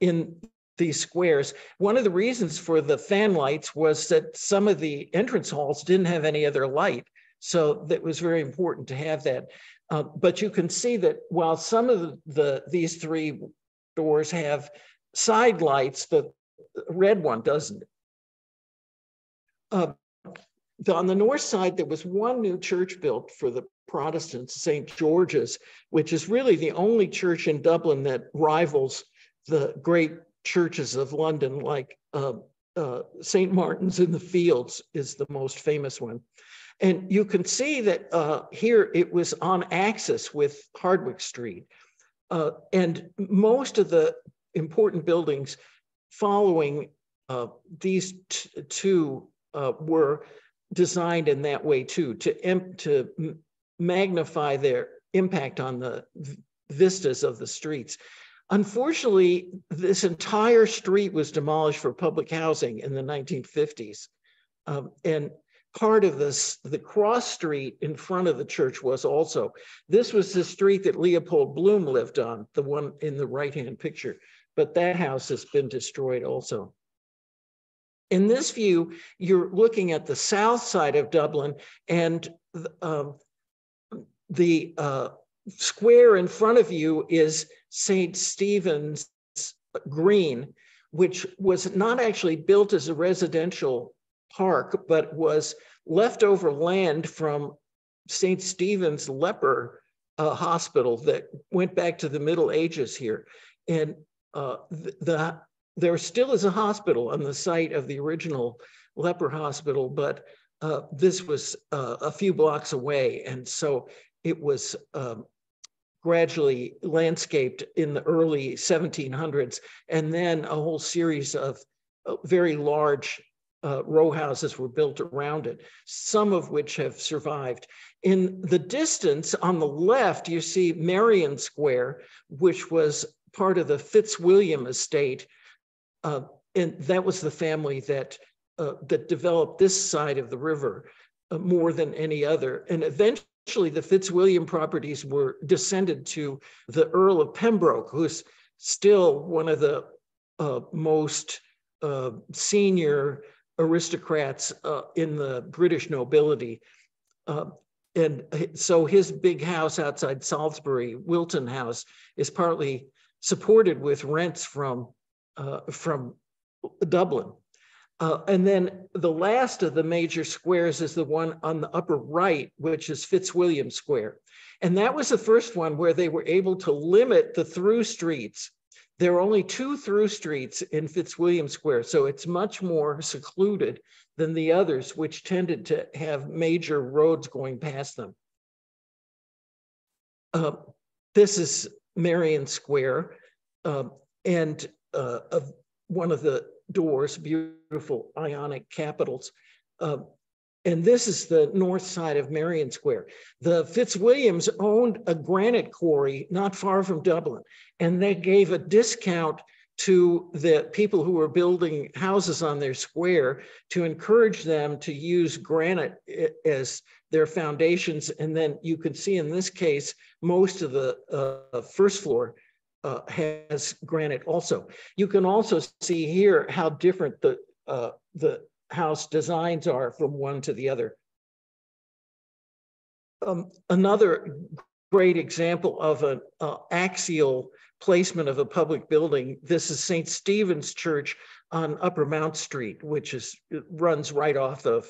in these squares. One of the reasons for the fan lights was that some of the entrance halls didn't have any other light. So that was very important to have that. Uh, but you can see that while some of the, the, these three doors have side lights, the red one doesn't. Uh, on the north side, there was one new church built for the Protestants, St. George's, which is really the only church in Dublin that rivals the great churches of London, like uh, uh, St. Martin's in the Fields is the most famous one. And you can see that uh, here it was on axis with Hardwicke Street. Uh, and most of the important buildings following uh, these two uh, were designed in that way too, to, to magnify their impact on the vistas of the streets. Unfortunately, this entire street was demolished for public housing in the 1950s. Um, and part of this, the cross street in front of the church was also, this was the street that Leopold Bloom lived on, the one in the right-hand picture, but that house has been destroyed also. In this view, you're looking at the south side of Dublin and um, the uh, square in front of you is St. Stephen's Green, which was not actually built as a residential park, but was leftover land from St. Stephen's leper uh, hospital that went back to the Middle Ages here. And uh, the, the, there still is a hospital on the site of the original leper hospital, but uh, this was uh, a few blocks away. And so it was um, gradually landscaped in the early 1700s, and then a whole series of uh, very large uh, row houses were built around it, some of which have survived. In the distance on the left, you see Merrion Square, which was part of the Fitzwilliam estate. Uh, and that was the family that, uh, that developed this side of the river uh, more than any other. And eventually, Actually, the Fitzwilliam properties were descended to the Earl of Pembroke, who's still one of the uh, most uh, senior aristocrats uh, in the British nobility. Uh, and so his big house outside Salisbury, Wilton House, is partly supported with rents from, uh, from Dublin. Uh, and then the last of the major squares is the one on the upper right, which is Fitzwilliam Square. And that was the first one where they were able to limit the through streets There are only two through streets in Fitzwilliam Square, so it's much more secluded than the others, which tended to have major roads going past them. Uh, this is Merrion Square, uh, and of one of the doors, beautiful ionic capitals. Uh, and this is the north side of Merrion Square. The Fitzwilliams owned a granite quarry not far from Dublin, and they gave a discount to the people who were building houses on their square to encourage them to use granite as their foundations. And then you can see in this case, most of the uh, first floor uh, has granite also. You can also see here how different the, uh, the house designs are from one to the other. Um, another great example of an uh, axial placement of a public building. This is St. Stephen's Church on Upper Mount Street, which is runs right off of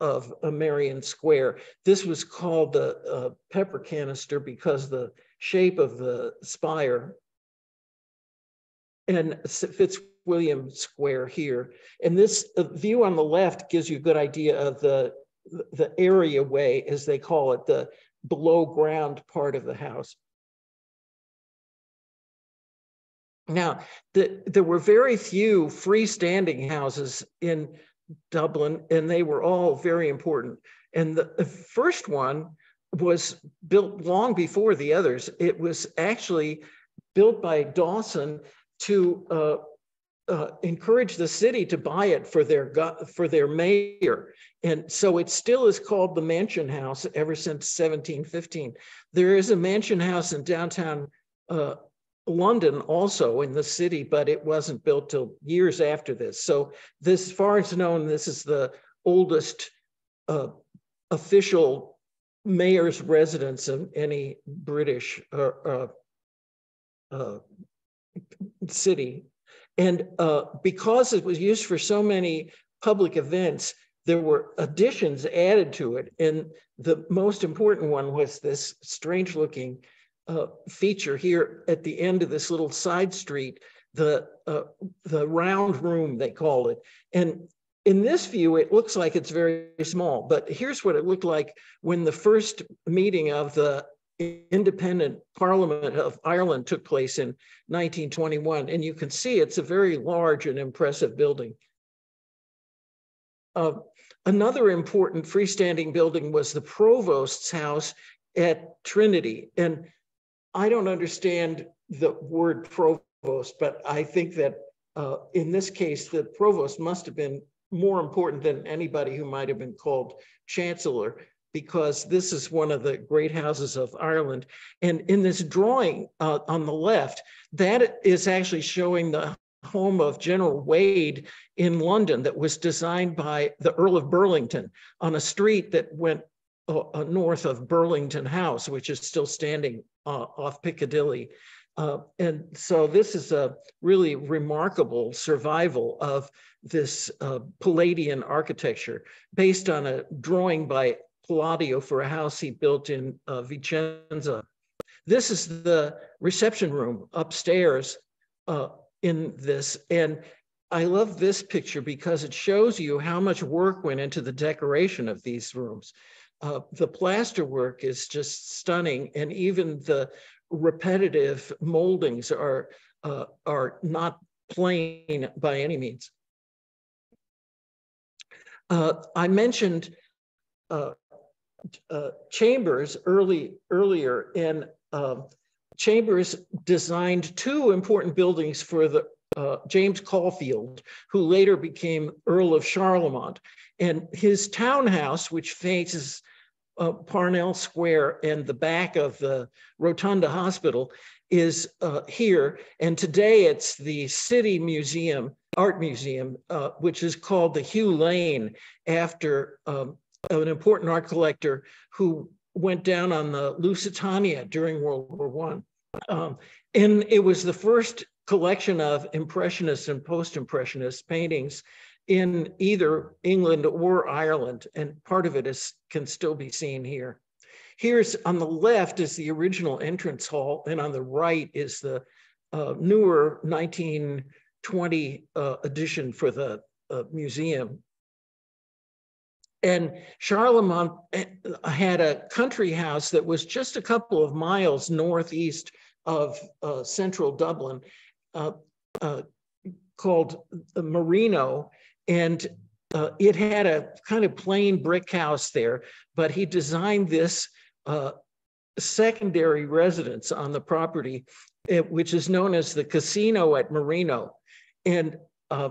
of Merrion Square. This was called the uh, pepper canister because the shape of the spire and Fitzwilliam Square here. And this uh, view on the left gives you a good idea of the, the area way, as they call it, the below ground part of the house. Now, the, there were very few freestanding houses in Dublin, and they were all very important. And the, the first one was built long before the others. It was actually built by Dawson to uh, uh, encourage the city to buy it for their for their mayor, and so it still is called the Mansion House ever since 1715. There is a Mansion House in downtown uh, London also in the city, but it wasn't built till years after this. So this, as far as known, this is the oldest uh, official mayor's residence of any British uh, uh, city. And uh, because it was used for so many public events, there were additions added to it. And the most important one was this strange looking uh, feature here at the end of this little side street, the, uh, the round room, they call it. And in this view, it looks like it's very small, but here's what it looked like when the first meeting of the independent parliament of Ireland took place in 1921. And you can see it's a very large and impressive building. Uh, another important freestanding building was the provost's house at Trinity. And I don't understand the word provost, but I think that uh, in this case, the provost must have been more important than anybody who might have been called chancellor because this is one of the great houses of Ireland. And in this drawing uh, on the left, that is actually showing the home of General Wade in London that was designed by the Earl of Burlington on a street that went uh, uh north of Burlington House, which is still standing uh, off Piccadilly. Uh, and so this is a really remarkable survival of this uh, Palladian architecture based on a drawing by Palladio for a house he built in uh, Vicenza. This is the reception room upstairs uh, in this. And I love this picture because it shows you how much work went into the decoration of these rooms. Uh, the plaster work is just stunning, and even the repetitive moldings are uh, are not plain by any means. Uh, I mentioned uh, Chambers early earlier, and uh, Chambers designed two important buildings for the uh, James Caulfield, who later became Earl of Charlemont. And his townhouse, which faces uh, Parnell Square and the back of the Rotunda Hospital, is uh, here. And today it's the City Museum, Art Museum, uh, which is called the Hugh Lane after um, an important art collector who went down on the Lusitania during World War One. Um, and it was the first collection of Impressionist and Post-Impressionist paintings in either England or Ireland, and part of it is can still be seen here. Here's on the left is the original entrance hall, and on the right is the uh, newer 1920 uh, edition for the uh, museum. And Charlemont eh, had a country house that was just a couple of miles northeast of uh, central Dublin uh, uh, called Marino. And uh, it had a kind of plain brick house there, but he designed this uh, secondary residence on the property, eh, which is known as the Casino at Marino. And uh,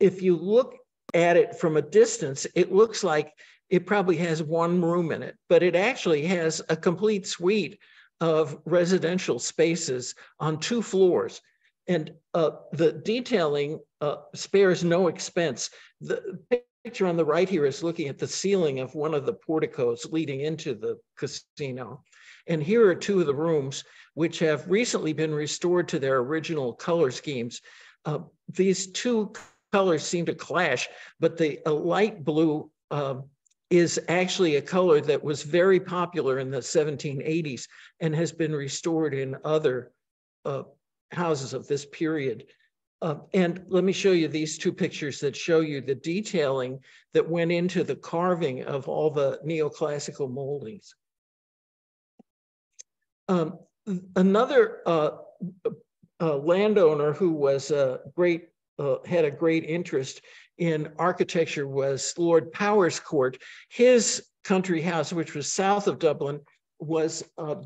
if you look at it from a distance, it looks like it probably has one room in it, but it actually has a complete suite of residential spaces on two floors. And uh, the detailing uh, spares no expense. The picture on the right here is looking at the ceiling of one of the porticos leading into the casino. And here are two of the rooms which have recently been restored to their original color schemes. Uh, these two colors seem to clash, but the light blue um, is actually a color that was very popular in the 1780s and has been restored in other uh, houses of this period. Uh, and let me show you these two pictures that show you the detailing that went into the carving of all the neoclassical moldings. Um, another uh, uh, landowner who was a great, uh, had a great interest in architecture was Lord Powerscourt. His country house, which was south of Dublin, was uh,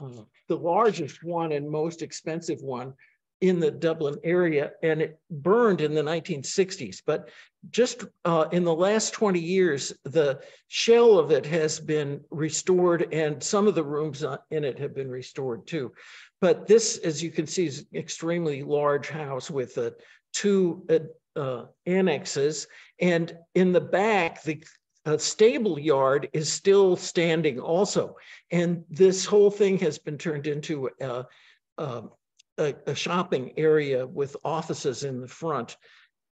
uh, the largest one and most expensive one in the Dublin area, and it burned in the 1960s. But just uh, in the last 20 years, the shell of it has been restored, and some of the rooms in it have been restored too. But this, as you can see, is an extremely large house with uh, two uh, uh annexes. And in the back, the uh, stable yard is still standing also. And this whole thing has been turned into a, a, a shopping area with offices in the front.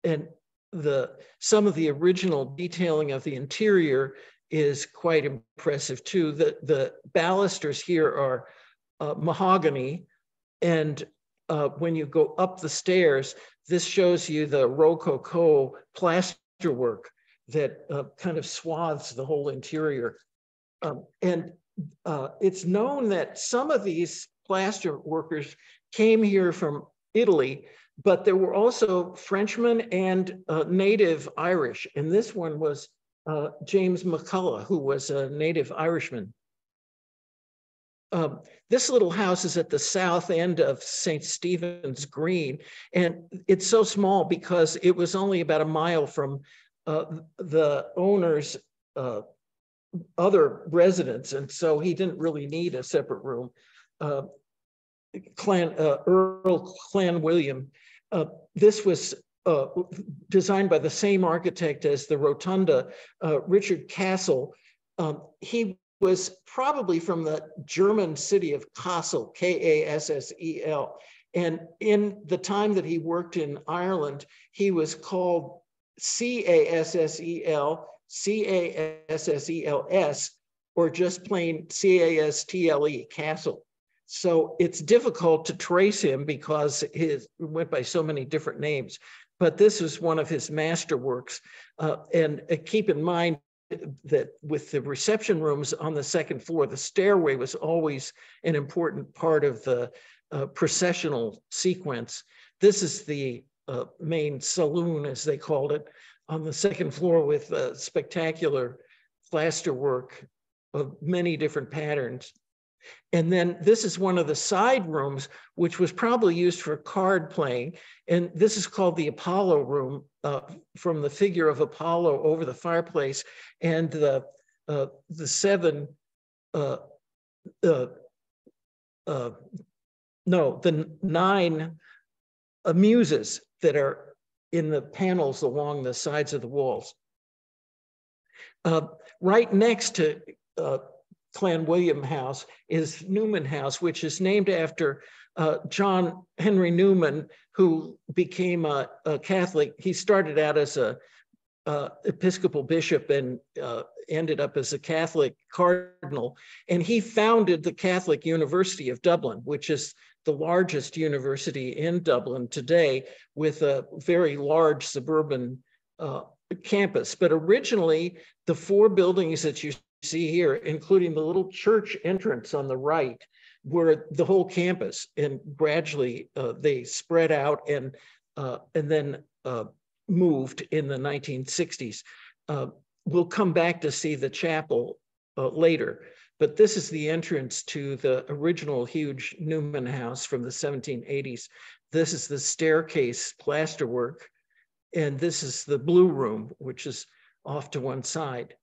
And the some of the original detailing of the interior is quite impressive too. The, the balusters here are uh, mahogany. And uh, when you go up the stairs, this shows you the Rococo plasterwork that uh, kind of swathes the whole interior. Um, and uh, it's known that some of these plaster workers came here from Italy, but there were also Frenchmen and uh, native Irish. And this one was uh, James McCullagh, who was a native Irishman. Um, this little house is at the south end of St. Stephen's Green, and it's so small because it was only about a mile from uh, the owner's uh, other residents, and so he didn't really need a separate room. Uh, Clan uh, Earl Clanwilliam. Uh, this was uh, designed by the same architect as the rotunda, Richard Castle. Um, he was probably from the German city of Kassel, K-A-S-S-E-L. And in the time that he worked in Ireland, he was called C-A-S-S-E-L, C-A-S-S-E-L-S, or just plain C-A-S-T-L-E, Castle. So it's difficult to trace him because his went by so many different names. But this is one of his masterworks. Uh, and uh, keep in mind that with the reception rooms on the second floor, the stairway was always an important part of the uh, processional sequence. This is the uh, main saloon, as they called it, on the second floor with uh, spectacular plasterwork of many different patterns. And then this is one of the side rooms, which was probably used for card playing. And this is called the Apollo room uh, from the figure of Apollo over the fireplace and the, uh, the seven, uh, uh, uh no, the nine muses that are in the panels along the sides of the walls. Uh, right next to Clanwilliam House is Newman House, which is named after uh, John Henry Newman, who became a, a, Catholic. He started out as a uh, Episcopal bishop and uh, ended up as a Catholic cardinal. And he founded the Catholic University of Dublin, which is the largest university in Dublin today with a very large suburban uh, campus. But originally, the four buildings that you see here, including the little church entrance on the right, were the whole campus. And gradually uh, they spread out and, uh, and then uh, moved in the 1960s. Uh, we'll come back to see the chapel uh, later. But this is the entrance to the original huge Newman house from the 1780s. This is the staircase plasterwork. And this is the blue room, which is off to one side.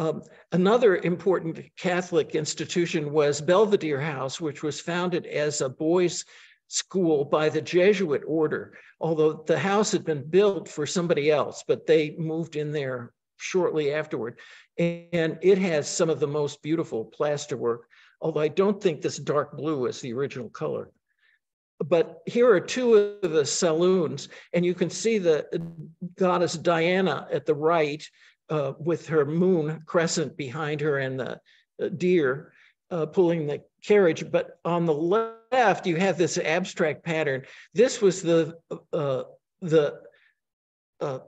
Um, another important Catholic institution was Belvedere House, which was founded as a boys' school by the Jesuit order, although the house had been built for somebody else, but they moved in there shortly afterward. And it has some of the most beautiful plasterwork, although I don't think this dark blue is the original color. But here are two of the saloons, and you can see the goddess Diana at the right uh, with her moon crescent behind her and the deer uh, pulling the carriage. But on the left, you have this abstract pattern. This was the uh, the uh,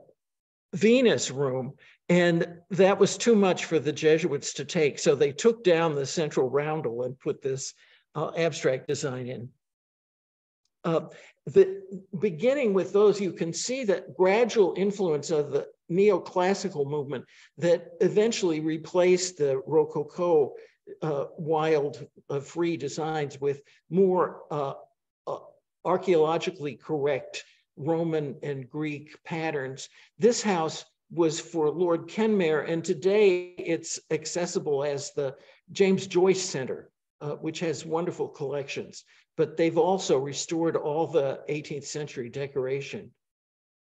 Venus room, and that was too much for the Jesuits to take. So they took down the central roundel and put this uh, abstract design in. Uh, the beginning with those, you can see that gradual influence of the neoclassical movement that eventually replaced the Rococo uh, wild, uh, free designs with more uh, uh, archaeologically correct Roman and Greek patterns. This house was for Lord Kenmare, and today it's accessible as the James Joyce Center, uh, which has wonderful collections. But they've also restored all the 18th century decoration.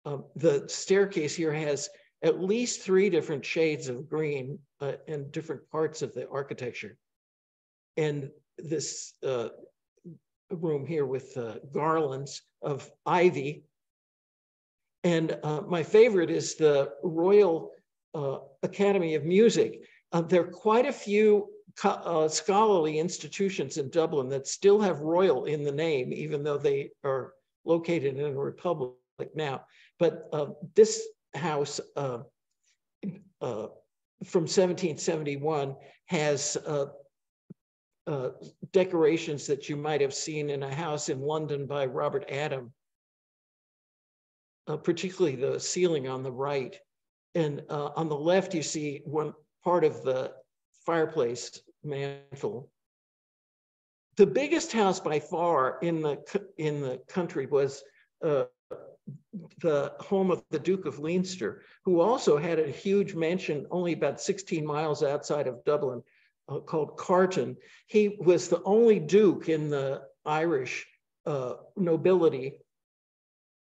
Um, the staircase here has at least three different shades of green uh, in different parts of the architecture. And this uh, room here with uh, garlands of ivy and uh, my favorite is the Royal uh, Academy of Music. Uh, there are quite a few uh, scholarly institutions in Dublin that still have royal in the name, even though they are located in a republic now. But uh, this house uh, from 1771 has decorations that you might have seen in a house in London by Robert Adam uh, particularly the ceiling on the right. And uh, on the left, you see one part of the fireplace mantle. The biggest house by far in the, in the country was uh, the home of the Duke of Leinster, who also had a huge mansion only about 16 miles outside of Dublin uh, called Carton. He was the only Duke in the Irish uh, nobility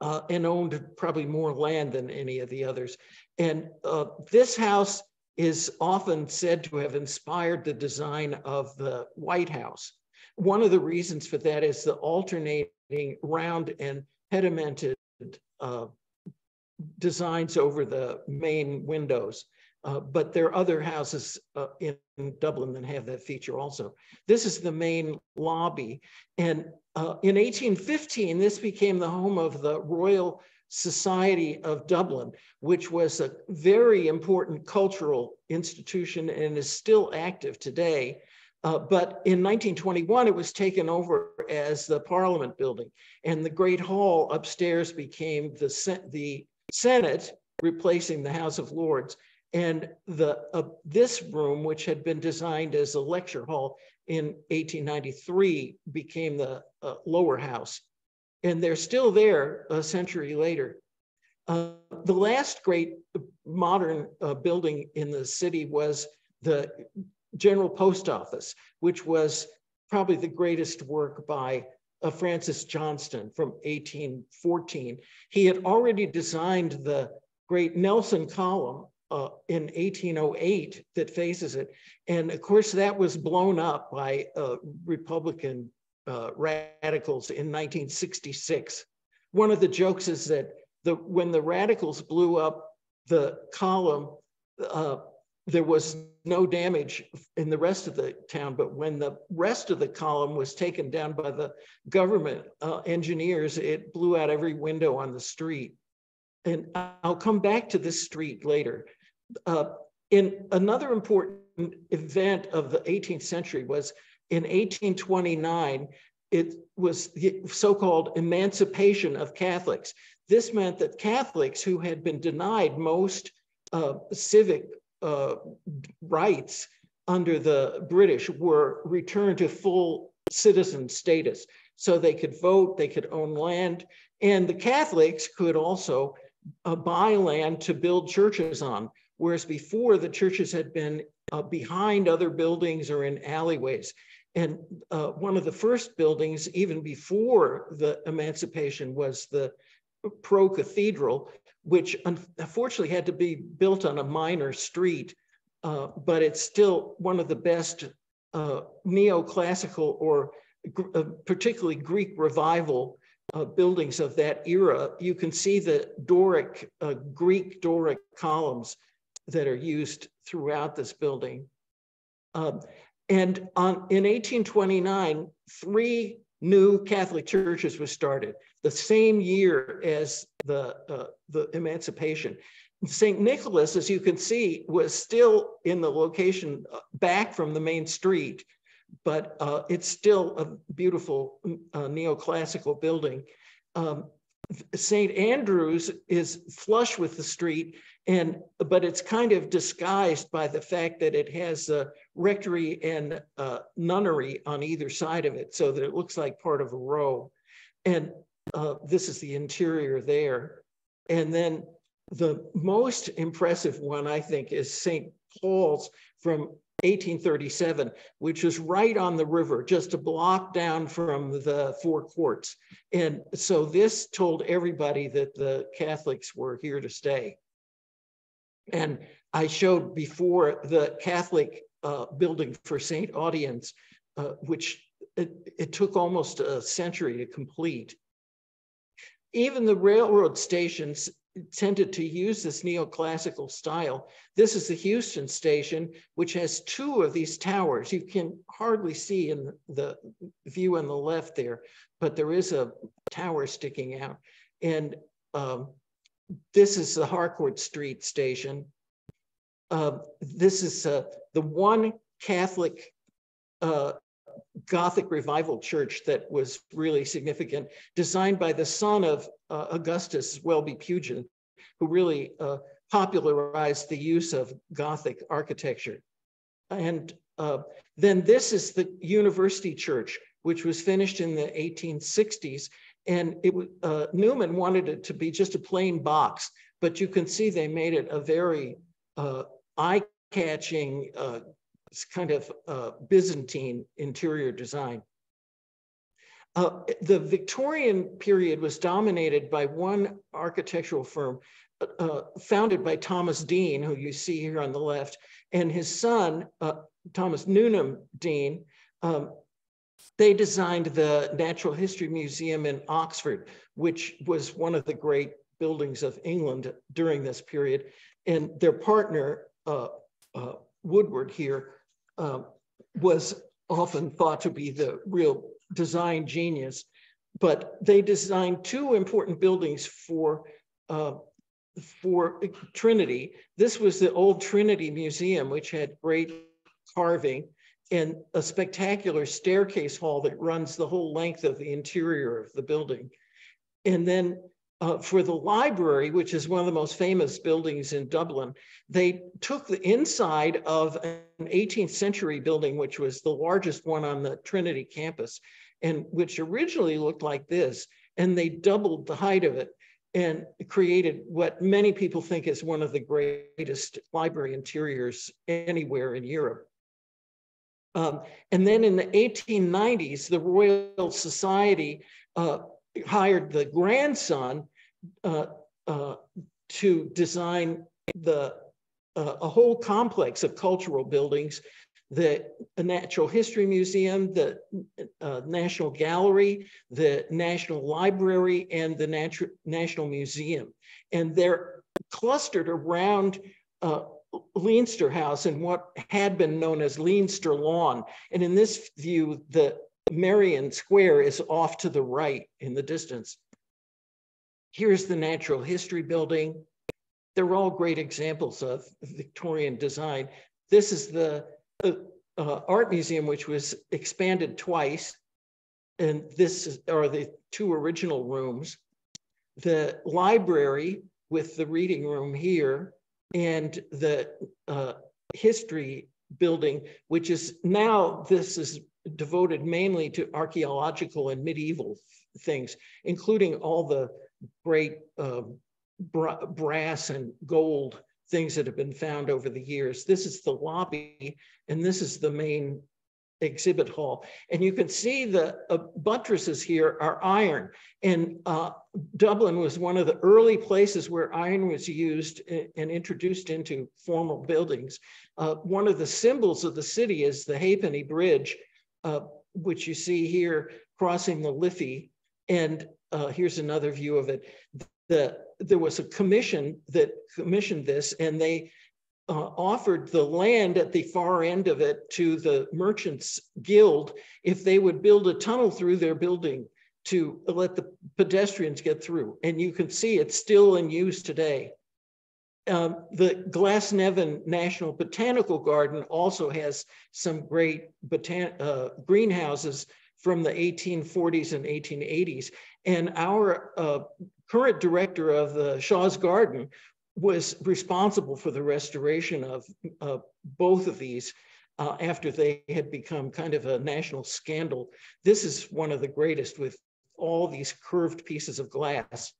uh, and owned probably more land than any of the others. And uh, this house is often said to have inspired the design of the White House. One of the reasons for that is the alternating round and pedimented uh, designs over the main windows. Uh, but there are other houses uh, in Dublin that have that feature also. This is the main lobby. And uh, in 1815, this became the home of the Royal Society of Dublin, which was a very important cultural institution and is still active today. Uh, but in 1921, it was taken over as the Parliament building, and the Great Hall upstairs became the, the Senate, replacing the House of Lords. And the uh, this room, which had been designed as a lecture hall, in 1893 became the uh, lower house. And they're still there a century later. Uh, the last great modern uh, building in the city was the General Post Office, which was probably the greatest work by uh, Francis Johnston from 1814. He had already designed the great Nelson column uh, in 1808 that faces it. And of course, that was blown up by uh, Republican uh, radicals in 1966. One of the jokes is that the, when the radicals blew up the column, uh, there was no damage in the rest of the town, but when the rest of the column was taken down by the government uh, engineers, it blew out every window on the street. And I'll come back to this street later. Uh, in another important event of the 18th century was in 1829, it was the so-called emancipation of Catholics. This meant that Catholics who had been denied most uh, civic uh, rights under the British were returned to full citizen status. So they could vote, they could own land, and the Catholics could also uh, buy land to build churches on. Whereas before, the churches had been uh, behind other buildings or in alleyways. And uh, one of the first buildings, even before the emancipation, was the Pro Cathedral, which unfortunately had to be built on a minor street, uh, but it's still one of the best uh, neoclassical or uh, particularly Greek revival uh, buildings of that era. You can see the Doric, uh, Greek Doric columns that are used throughout this building. Um, and on, in 1829, three new Catholic churches were started the same year as the, uh, the emancipation. St. Nicholas, as you can see, was still in the location uh, back from the main street, but uh, it's still a beautiful uh, neoclassical building. Um, St. Andrews is flush with the street, and but it's kind of disguised by the fact that it has a rectory and a nunnery on either side of it, so that it looks like part of a row. And uh, this is the interior there. And then the most impressive one, I think, is St. Paul's from 1837, which is right on the river, just a block down from the four courts. And so this told everybody that the Catholics were here to stay. And I showed before the Catholic uh, building for St. Audoen's, uh, which it, it took almost a century to complete. Even the railroad stations tended to use this neoclassical style. This is the Heuston station, which has two of these towers. You can hardly see in the view on the left there, but there is a tower sticking out. And um, this is the Harcourt Street station. Uh, this is uh, the one Catholic uh, Gothic revival church that was really significant, designed by the son of uh, Augustus Welby Pugin, who really uh, popularized the use of Gothic architecture. And uh, then this is the university church, which was finished in the 1860s. And it uh, Newman wanted it to be just a plain box, but you can see they made it a very uh, eye-catching uh, kind of uh, Byzantine interior design. Uh, the Victorian period was dominated by one architectural firm uh, founded by Thomas Deane, who you see here on the left, and his son, uh, Thomas Newenham Deane. Um, they designed the Natural History Museum in Oxford, which was one of the great buildings of England during this period. And their partner, uh, uh, Woodward here, um, was often thought to be the real design genius. But they designed two important buildings for uh, for Trinity. This was the old Trinity Museum, which had great carving and a spectacular staircase hall that runs the whole length of the interior of the building. And then uh, for the library, which is one of the most famous buildings in Dublin, they took the inside of an 18th century building, which was the largest one on the Trinity campus, and which originally looked like this, and they doubled the height of it and created what many people think is one of the greatest library interiors anywhere in Europe. Um, and then in the 1890s, the Royal Society uh, hired the grandson uh, uh, to design the uh, a whole complex of cultural buildings, the Natural History Museum, the uh, National Gallery, the National Library, and the Natu National Museum. And they're clustered around uh, Leinster House and what had been known as Leinster Lawn. And in this view, the Merrion Square is off to the right in the distance. Here's the Natural History Building. They're all great examples of Victorian design. This is the uh, uh, art museum, which was expanded twice. And this is, are the two original rooms. The library with the reading room here and the uh, history building, which is now, this is devoted mainly to archeological and medieval things, including all the great uh, bra brass and gold things that have been found over the years. This is the lobby, and this is the main exhibit hall. And you can see the uh, buttresses here are iron. And uh, Dublin was one of the early places where iron was used and introduced into formal buildings. Uh, one of the symbols of the city is the Halfpenny Bridge, uh, which you see here crossing the Liffey. And uh, here's another view of it. The, there was a commission that commissioned this and they uh, offered the land at the far end of it to the Merchants Guild if they would build a tunnel through their building to let the pedestrians get through. And you can see it's still in use today. Um, the Glasnevin National Botanical Garden also has some great uh, greenhouses from the 1840s and 1880s. And our uh, current director of the Shaw's Garden was responsible for the restoration of uh, both of these uh, after they had become kind of a national scandal. This is one of the greatest with all these curved pieces of glass.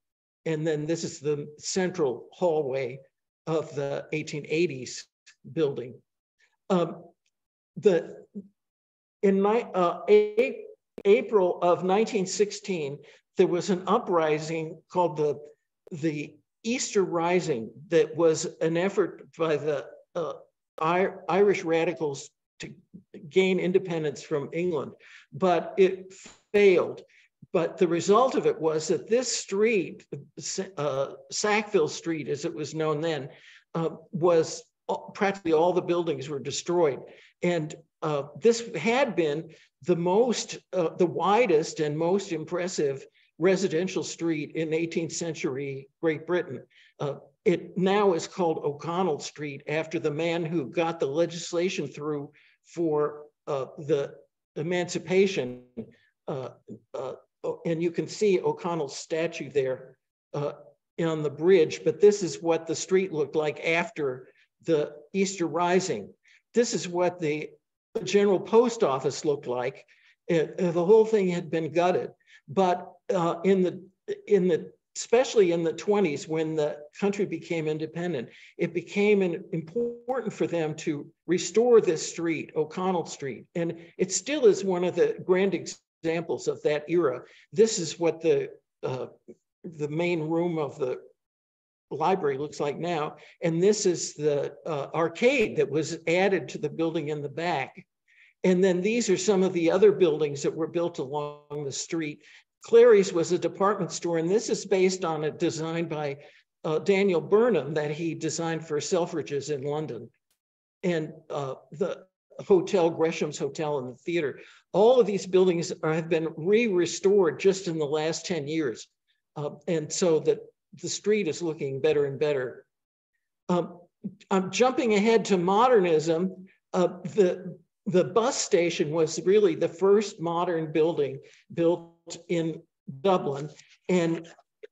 And then this is the central hallway of the 1880s building. Um, the, in my, uh, April of 1916, there was an uprising called the, the Easter Rising that was an effort by the uh, Irish radicals to gain independence from England, but it failed. But the result of it was that this street, uh, Sackville Street, as it was known then, uh, was practically all the buildings were destroyed. And uh, this had been the most, uh, the widest and most impressive residential street in 18th century Great Britain. Uh, it now is called O'Connell Street after the man who got the legislation through for uh, the emancipation. Uh, uh and you can see O'Connell's statue there uh, on the bridge, but this is what the street looked like after the Easter Rising. This is what the General Post Office looked like. It, the whole thing had been gutted. But uh, in the in the especially in the 20s when the country became independent, it became an, important for them to restore this street, O'Connell Street. And it still is one of the grand examples of that era. This is what the, uh, the main room of the library looks like now. And this is the uh, arcade that was added to the building in the back. And then these are some of the other buildings that were built along the street. Clerys was a department store, and this is based on a design by uh, Daniel Burnham that he designed for Selfridges in London. And uh, the hotel, Gresham's Hotel and the theater, all of these buildings are, have been re-restored just in the last 10 years. Uh, and so that the street is looking better and better. Um, I'm jumping ahead to modernism. Uh, the the bus station was really the first modern building built in Dublin, and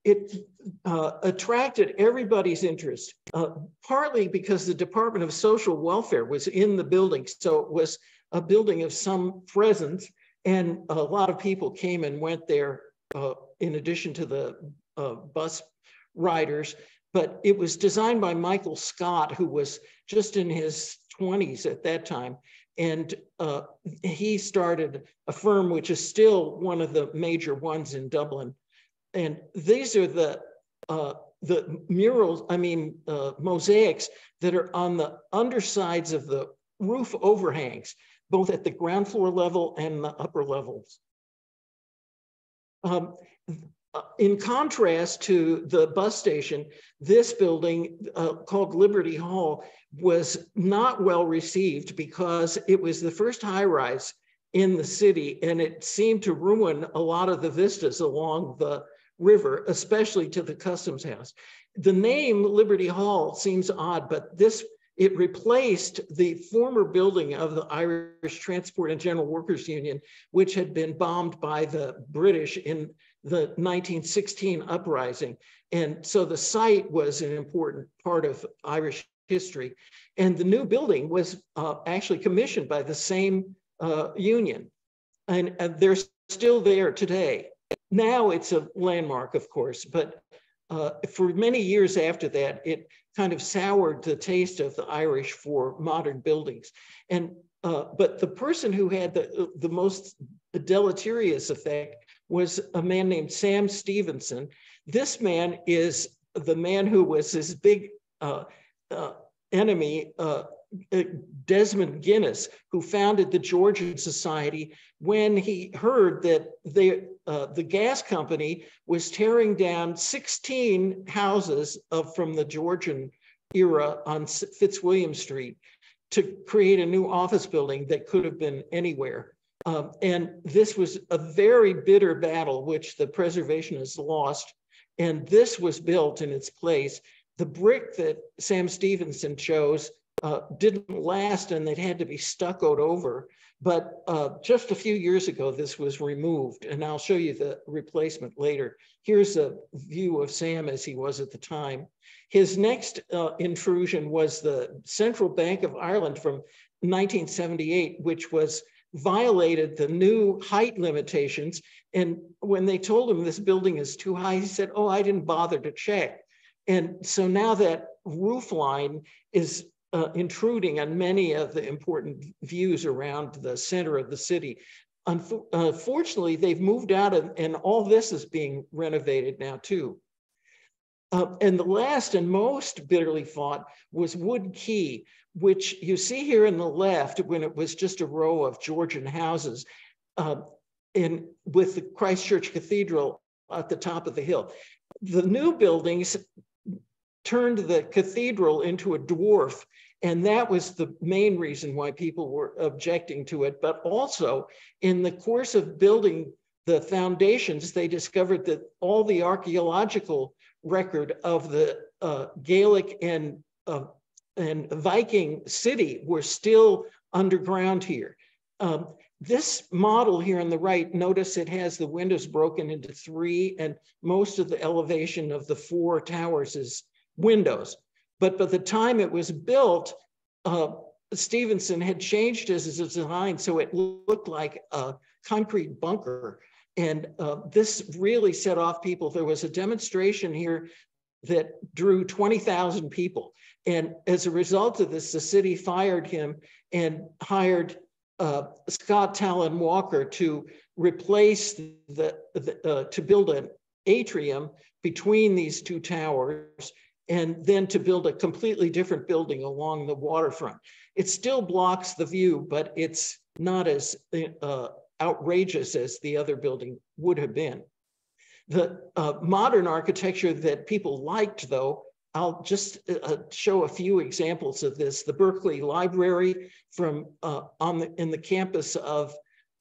it uh, attracted everybody's interest, uh, partly because the Department of Social Welfare was in the building. So it was a building of some presence, and a lot of people came and went there uh, in addition to the uh, bus riders. But it was designed by Michael Scott, who was just in his 20s at that time. And uh, he started a firm which is still one of the major ones in Dublin. And these are the uh, the murals, I mean, uh, mosaics that are on the undersides of the roof overhangs, both at the ground floor level and the upper levels. Um, in contrast to the bus station, this building uh, called Liberty Hall was not well received because it was the first high rise in the city and it seemed to ruin a lot of the vistas along the river, especially to the customs house. The name Liberty Hall seems odd, but this it replaced the former building of the Irish Transport and General Workers Union, which had been bombed by the British in the 1916 uprising. And so the site was an important part of Irish history. And the new building was uh, actually commissioned by the same uh, union. And, and, they're still there today. Now it's a landmark, of course, but uh, for many years after that, it kind of soured the taste of the Irish for modern buildings. And uh, but the person who had the, the most deleterious effect was a man named Sam Stephenson. This man is the man who was his big uh, uh, enemy, uh, uh, Desmond Guinness, who founded the Georgian Society when he heard that they, uh, the gas company was tearing down 16 houses of, from the Georgian era on Fitzwilliam Street to create a new office building that could have been anywhere. Um, and this was a very bitter battle, which the preservationists lost. And this was built in its place. The brick that Sam Stephenson chose uh, didn't last and it had to be stuccoed over. But uh, just a few years ago, this was removed, and I'll show you the replacement later. Here's a view of Sam as he was at the time. His next uh, intrusion was the Central Bank of Ireland from 1978, which was violated the new height limitations. And when they told him this building is too high, he said, oh, I didn't bother to check. And so now that roof line is uh, intruding on many of the important views around the center of the city. Unfortunately, they've moved out of, and all this is being renovated now too. Uh, and the last and most bitterly fought was Wood Quay, which you see here in the left when it was just a row of Georgian houses uh, in, with the Christ Church Cathedral at the top of the hill. The new buildings turned the cathedral into a dwarf. And that was the main reason why people were objecting to it. But also, in the course of building the foundations, they discovered that all the archaeological record of the uh, Gaelic and uh, and Viking city were still underground here. Um, this model here on the right, notice it has the windows broken into three and most of the elevation of the four towers is windows. But by the time it was built, uh, Stephenson had changed his design so it looked like a concrete bunker. And uh, this really set off people. There was a demonstration here that drew 20,000 people. And as a result of this, the city fired him and hired uh, Scott Tallon Walker to replace the, the uh, to build an atrium between these two towers and then to build a completely different building along the waterfront. It still blocks the view, but it's not as uh, outrageous as the other building would have been. The uh, modern architecture that people liked, though, I'll just uh, show a few examples of this. The Berkeley Library from uh, on the, in the campus of,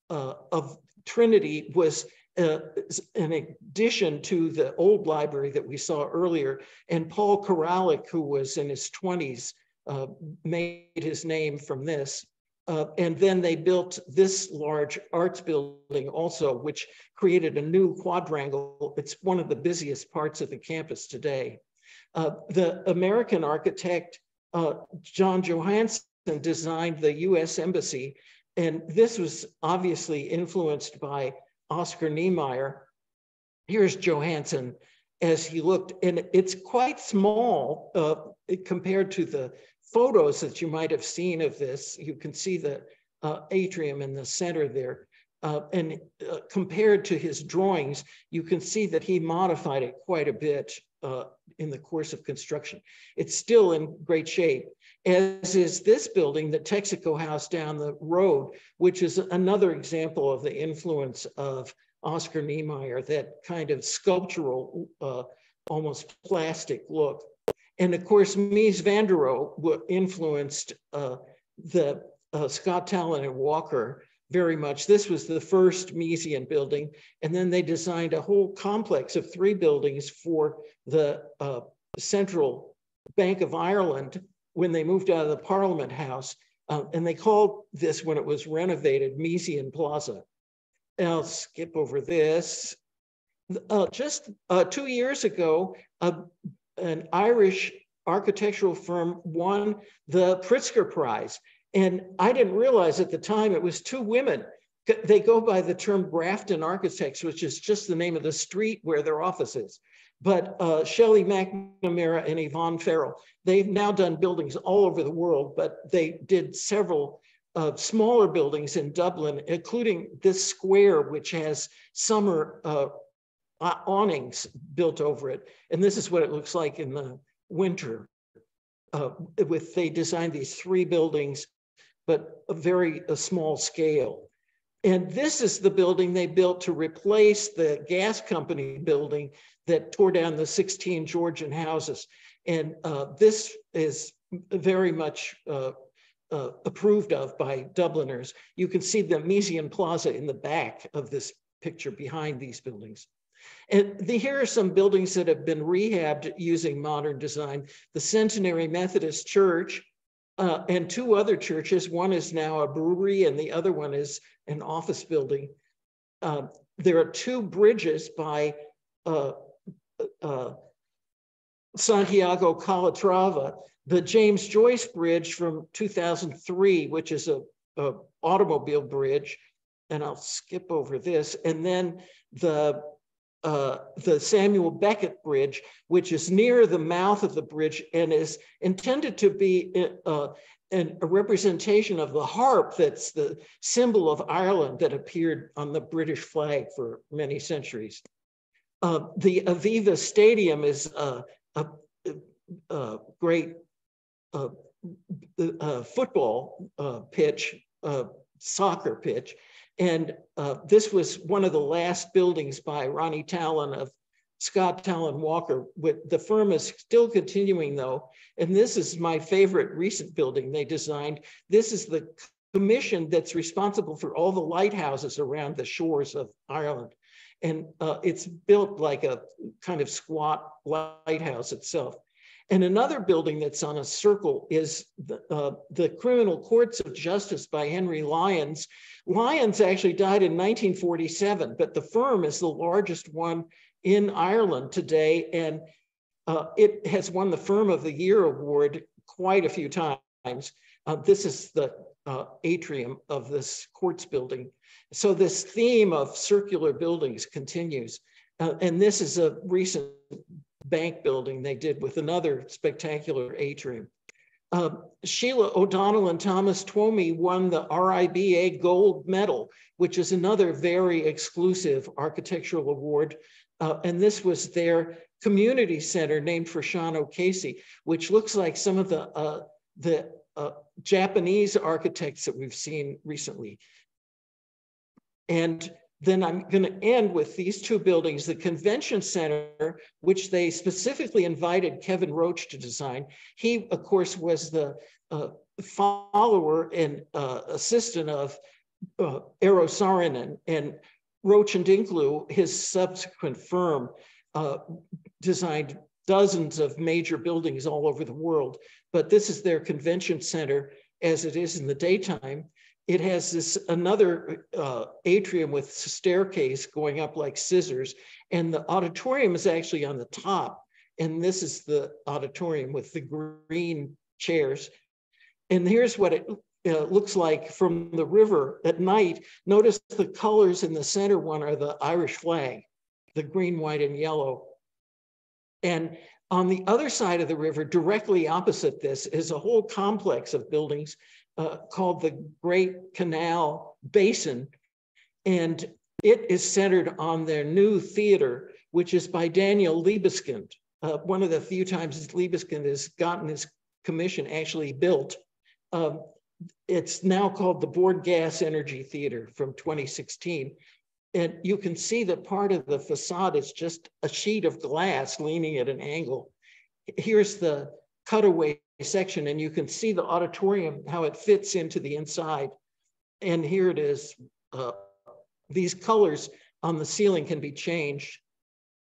uh, of Trinity was uh, an addition to the old library that we saw earlier. And Paul Koralek, who was in his 20s, uh, made his name from this. Uh, and then they built this large arts building also, which created a new quadrangle. It's one of the busiest parts of the campus today. Uh, the American architect, uh, John Johansen, designed the US Embassy. And this was obviously influenced by Oscar Niemeyer. Here's Johansen as he looked, and it's quite small uh, compared to the photos that you might have seen of this. You can see the uh, atrium in the center there. Uh, and uh, compared to his drawings, you can see that he modified it quite a bit uh, in the course of construction. It's still in great shape, as is this building, the Texaco House down the road, which is another example of the influence of Oscar Niemeyer, that kind of sculptural, uh, almost plastic look. And of course, Mies van der Rohe influenced uh, the uh, Scott Tallon and Walker very much. This was the first Miesian building. And then they designed a whole complex of three buildings for the uh, Central Bank of Ireland when they moved out of the Parliament House. Uh, and they called this, when it was renovated, Miesian Plaza. And I'll skip over this. Uh, just uh, two years ago, an Irish architectural firm won the Pritzker Prize. And I didn't realize at the time it was two women. They go by the term Grafton Architects, which is just the name of the street where their office is. But uh, Shelley McNamara and Yvonne Farrell, they've now done buildings all over the world, but they did several uh, smaller buildings in Dublin, including this square, which has summer uh, awnings built over it. And this is what it looks like in the winter. Uh, with they designed these three buildings, but a very a small scale. And this is the building they built to replace the gas company building that tore down the 16 Georgian houses. And uh, this is very much uh, uh, approved of by Dubliners. You can see the Miesian Plaza in the back of this picture behind these buildings. And the, here are some buildings that have been rehabbed using modern design. The Centenary Methodist Church uh, and two other churches. One is now a brewery and the other one is an office building. Uh, there are two bridges by uh, uh Santiago Calatrava. The James Joyce Bridge from 2003, which is a, a automobile bridge, and I'll skip over this. And then the uh, the Samuel Beckett Bridge, which is near the mouth of the bridge and is intended to be uh, an, a representation of the harp that's the symbol of Ireland that appeared on the British flag for many centuries. Uh, the Aviva Stadium is a, a, a great uh, uh, football pitch, soccer pitch, and uh, this was one of the last buildings by Ronnie Tallon of Scott Tallon Walker. With, the firm is still continuing though. And this is my favorite recent building they designed. This is the commission that's responsible for all the lighthouses around the shores of Ireland. And uh, it's built like a kind of squat lighthouse itself. And another building that's on a circle is the, uh, the Criminal Courts of Justice by Henry Lyons. Lyons actually died in 1947, but the firm is the largest one in Ireland today. And uh, it has won the Firm of the Year award quite a few times. Uh, this is the uh, atrium of this courts building. So this theme of circular buildings continues. Uh, and this is a recent bank building they did with another spectacular atrium. Uh, Sheila O'Donnell and Thomas Tuomey won the RIBA Gold Medal, which is another very exclusive architectural award. Uh, and this was their community center named for Sean O'Casey, which looks like some of the, uh, the uh, Japanese architects that we've seen recently. And then I'm going to end with these two buildings, the convention center, which they specifically invited Kevin Roche to design. He, of course, was the uh, follower and uh, assistant of uh, Eero Saarinen and Roche and Dinkeloo, his subsequent firm, uh, designed dozens of major buildings all over the world. But this is their convention center as it is in the daytime it has this another uh, atrium with staircase going up like scissors, and the auditorium is actually on the top. And this is the auditorium with the green chairs. And here's what it uh, looks like from the river at night. Notice the colors in the center one are the Irish flag, the green, white, and yellow. And on the other side of the river, directly opposite this, is a whole complex of buildings uh, called the Great Canal Basin. And it is centered on their new theater, which is by Daniel Libeskind. Uh, one of the few times Libeskind has gotten his commission actually built. Um, it's now called the Bord Gas Energy Theater from 2016. And you can see that part of the facade is just a sheet of glass leaning at an angle. Here's the cutaway section, and you can see the auditorium, how it fits into the inside. And here it is. Uh, these colors on the ceiling can be changed.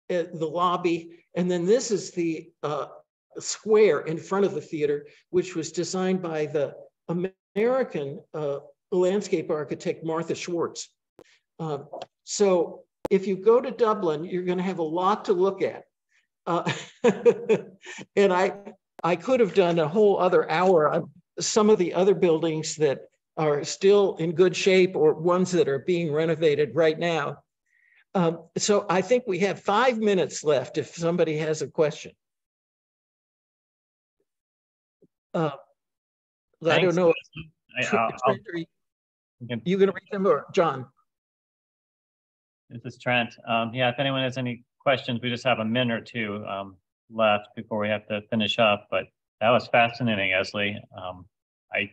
Uh, the lobby, and then this is the uh, square in front of the theater, which was designed by the American uh, landscape architect Martha Schwartz. Uh, so if you go to Dublin, you're going to have a lot to look at. Uh, and I, I could have done a whole other hour on some of the other buildings that are still in good shape or ones that are being renovated right now. Um, so I think we have five minutes left if somebody has a question. Uh, I don't know. I, I'll, I'll, you going to read them or John? This is Trent. Um, yeah, if anyone has any questions, we just have a minute or two um, left before we have to finish up. But that was fascinating, Esley. Um, I,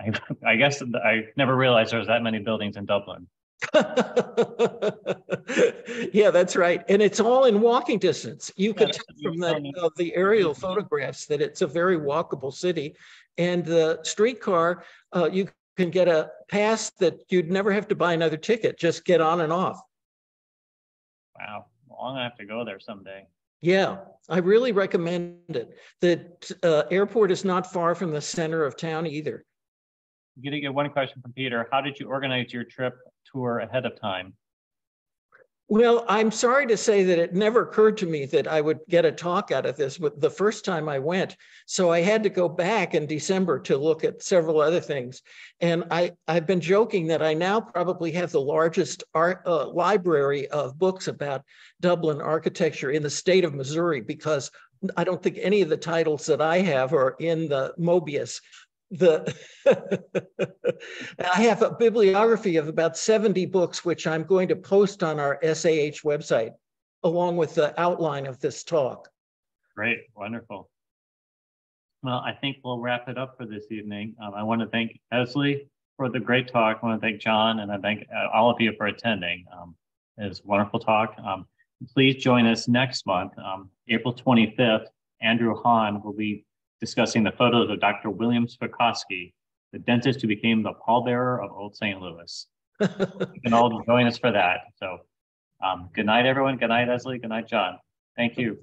I, I guess I never realized there was that many buildings in Dublin. yeah, that's right. And it's all in walking distance. You yeah, can tell from the, uh, the aerial photographs that it's a very walkable city. And the streetcar, uh, you can get a pass that you'd never have to buy another ticket, just get on and off. Wow. Well, I'm going to have to go there someday. Yeah, I really recommend it. The uh, airport is not far from the center of town either. I'm going to get one question from Peter. How did you organize your trip tour ahead of time? Well, I'm sorry to say that it never occurred to me that I would get a talk out of this but the first time I went. So I had to go back in December to look at several other things. And I, I've been joking that I now probably have the largest art uh, library of books about Dublin architecture in the state of Missouri because I don't think any of the titles that I have are in the Mobius the I have a bibliography of about 70 books, which I'm going to post on our SAH website, along with the outline of this talk. Great, wonderful. Well, I think we'll wrap it up for this evening. Um, I want to thank Esley for the great talk. I want to thank John and I thank uh, all of you for attending. Um, it was a wonderful talk. Um, please join us next month, um, April 25th. Andrew Hahn will be discussing the photos of Dr. William Swekosky, the dentist who became the pallbearer of Old St. Louis. you can all join us for that. So um, good night, everyone. Good night, Esley. Good night, John. Thank you.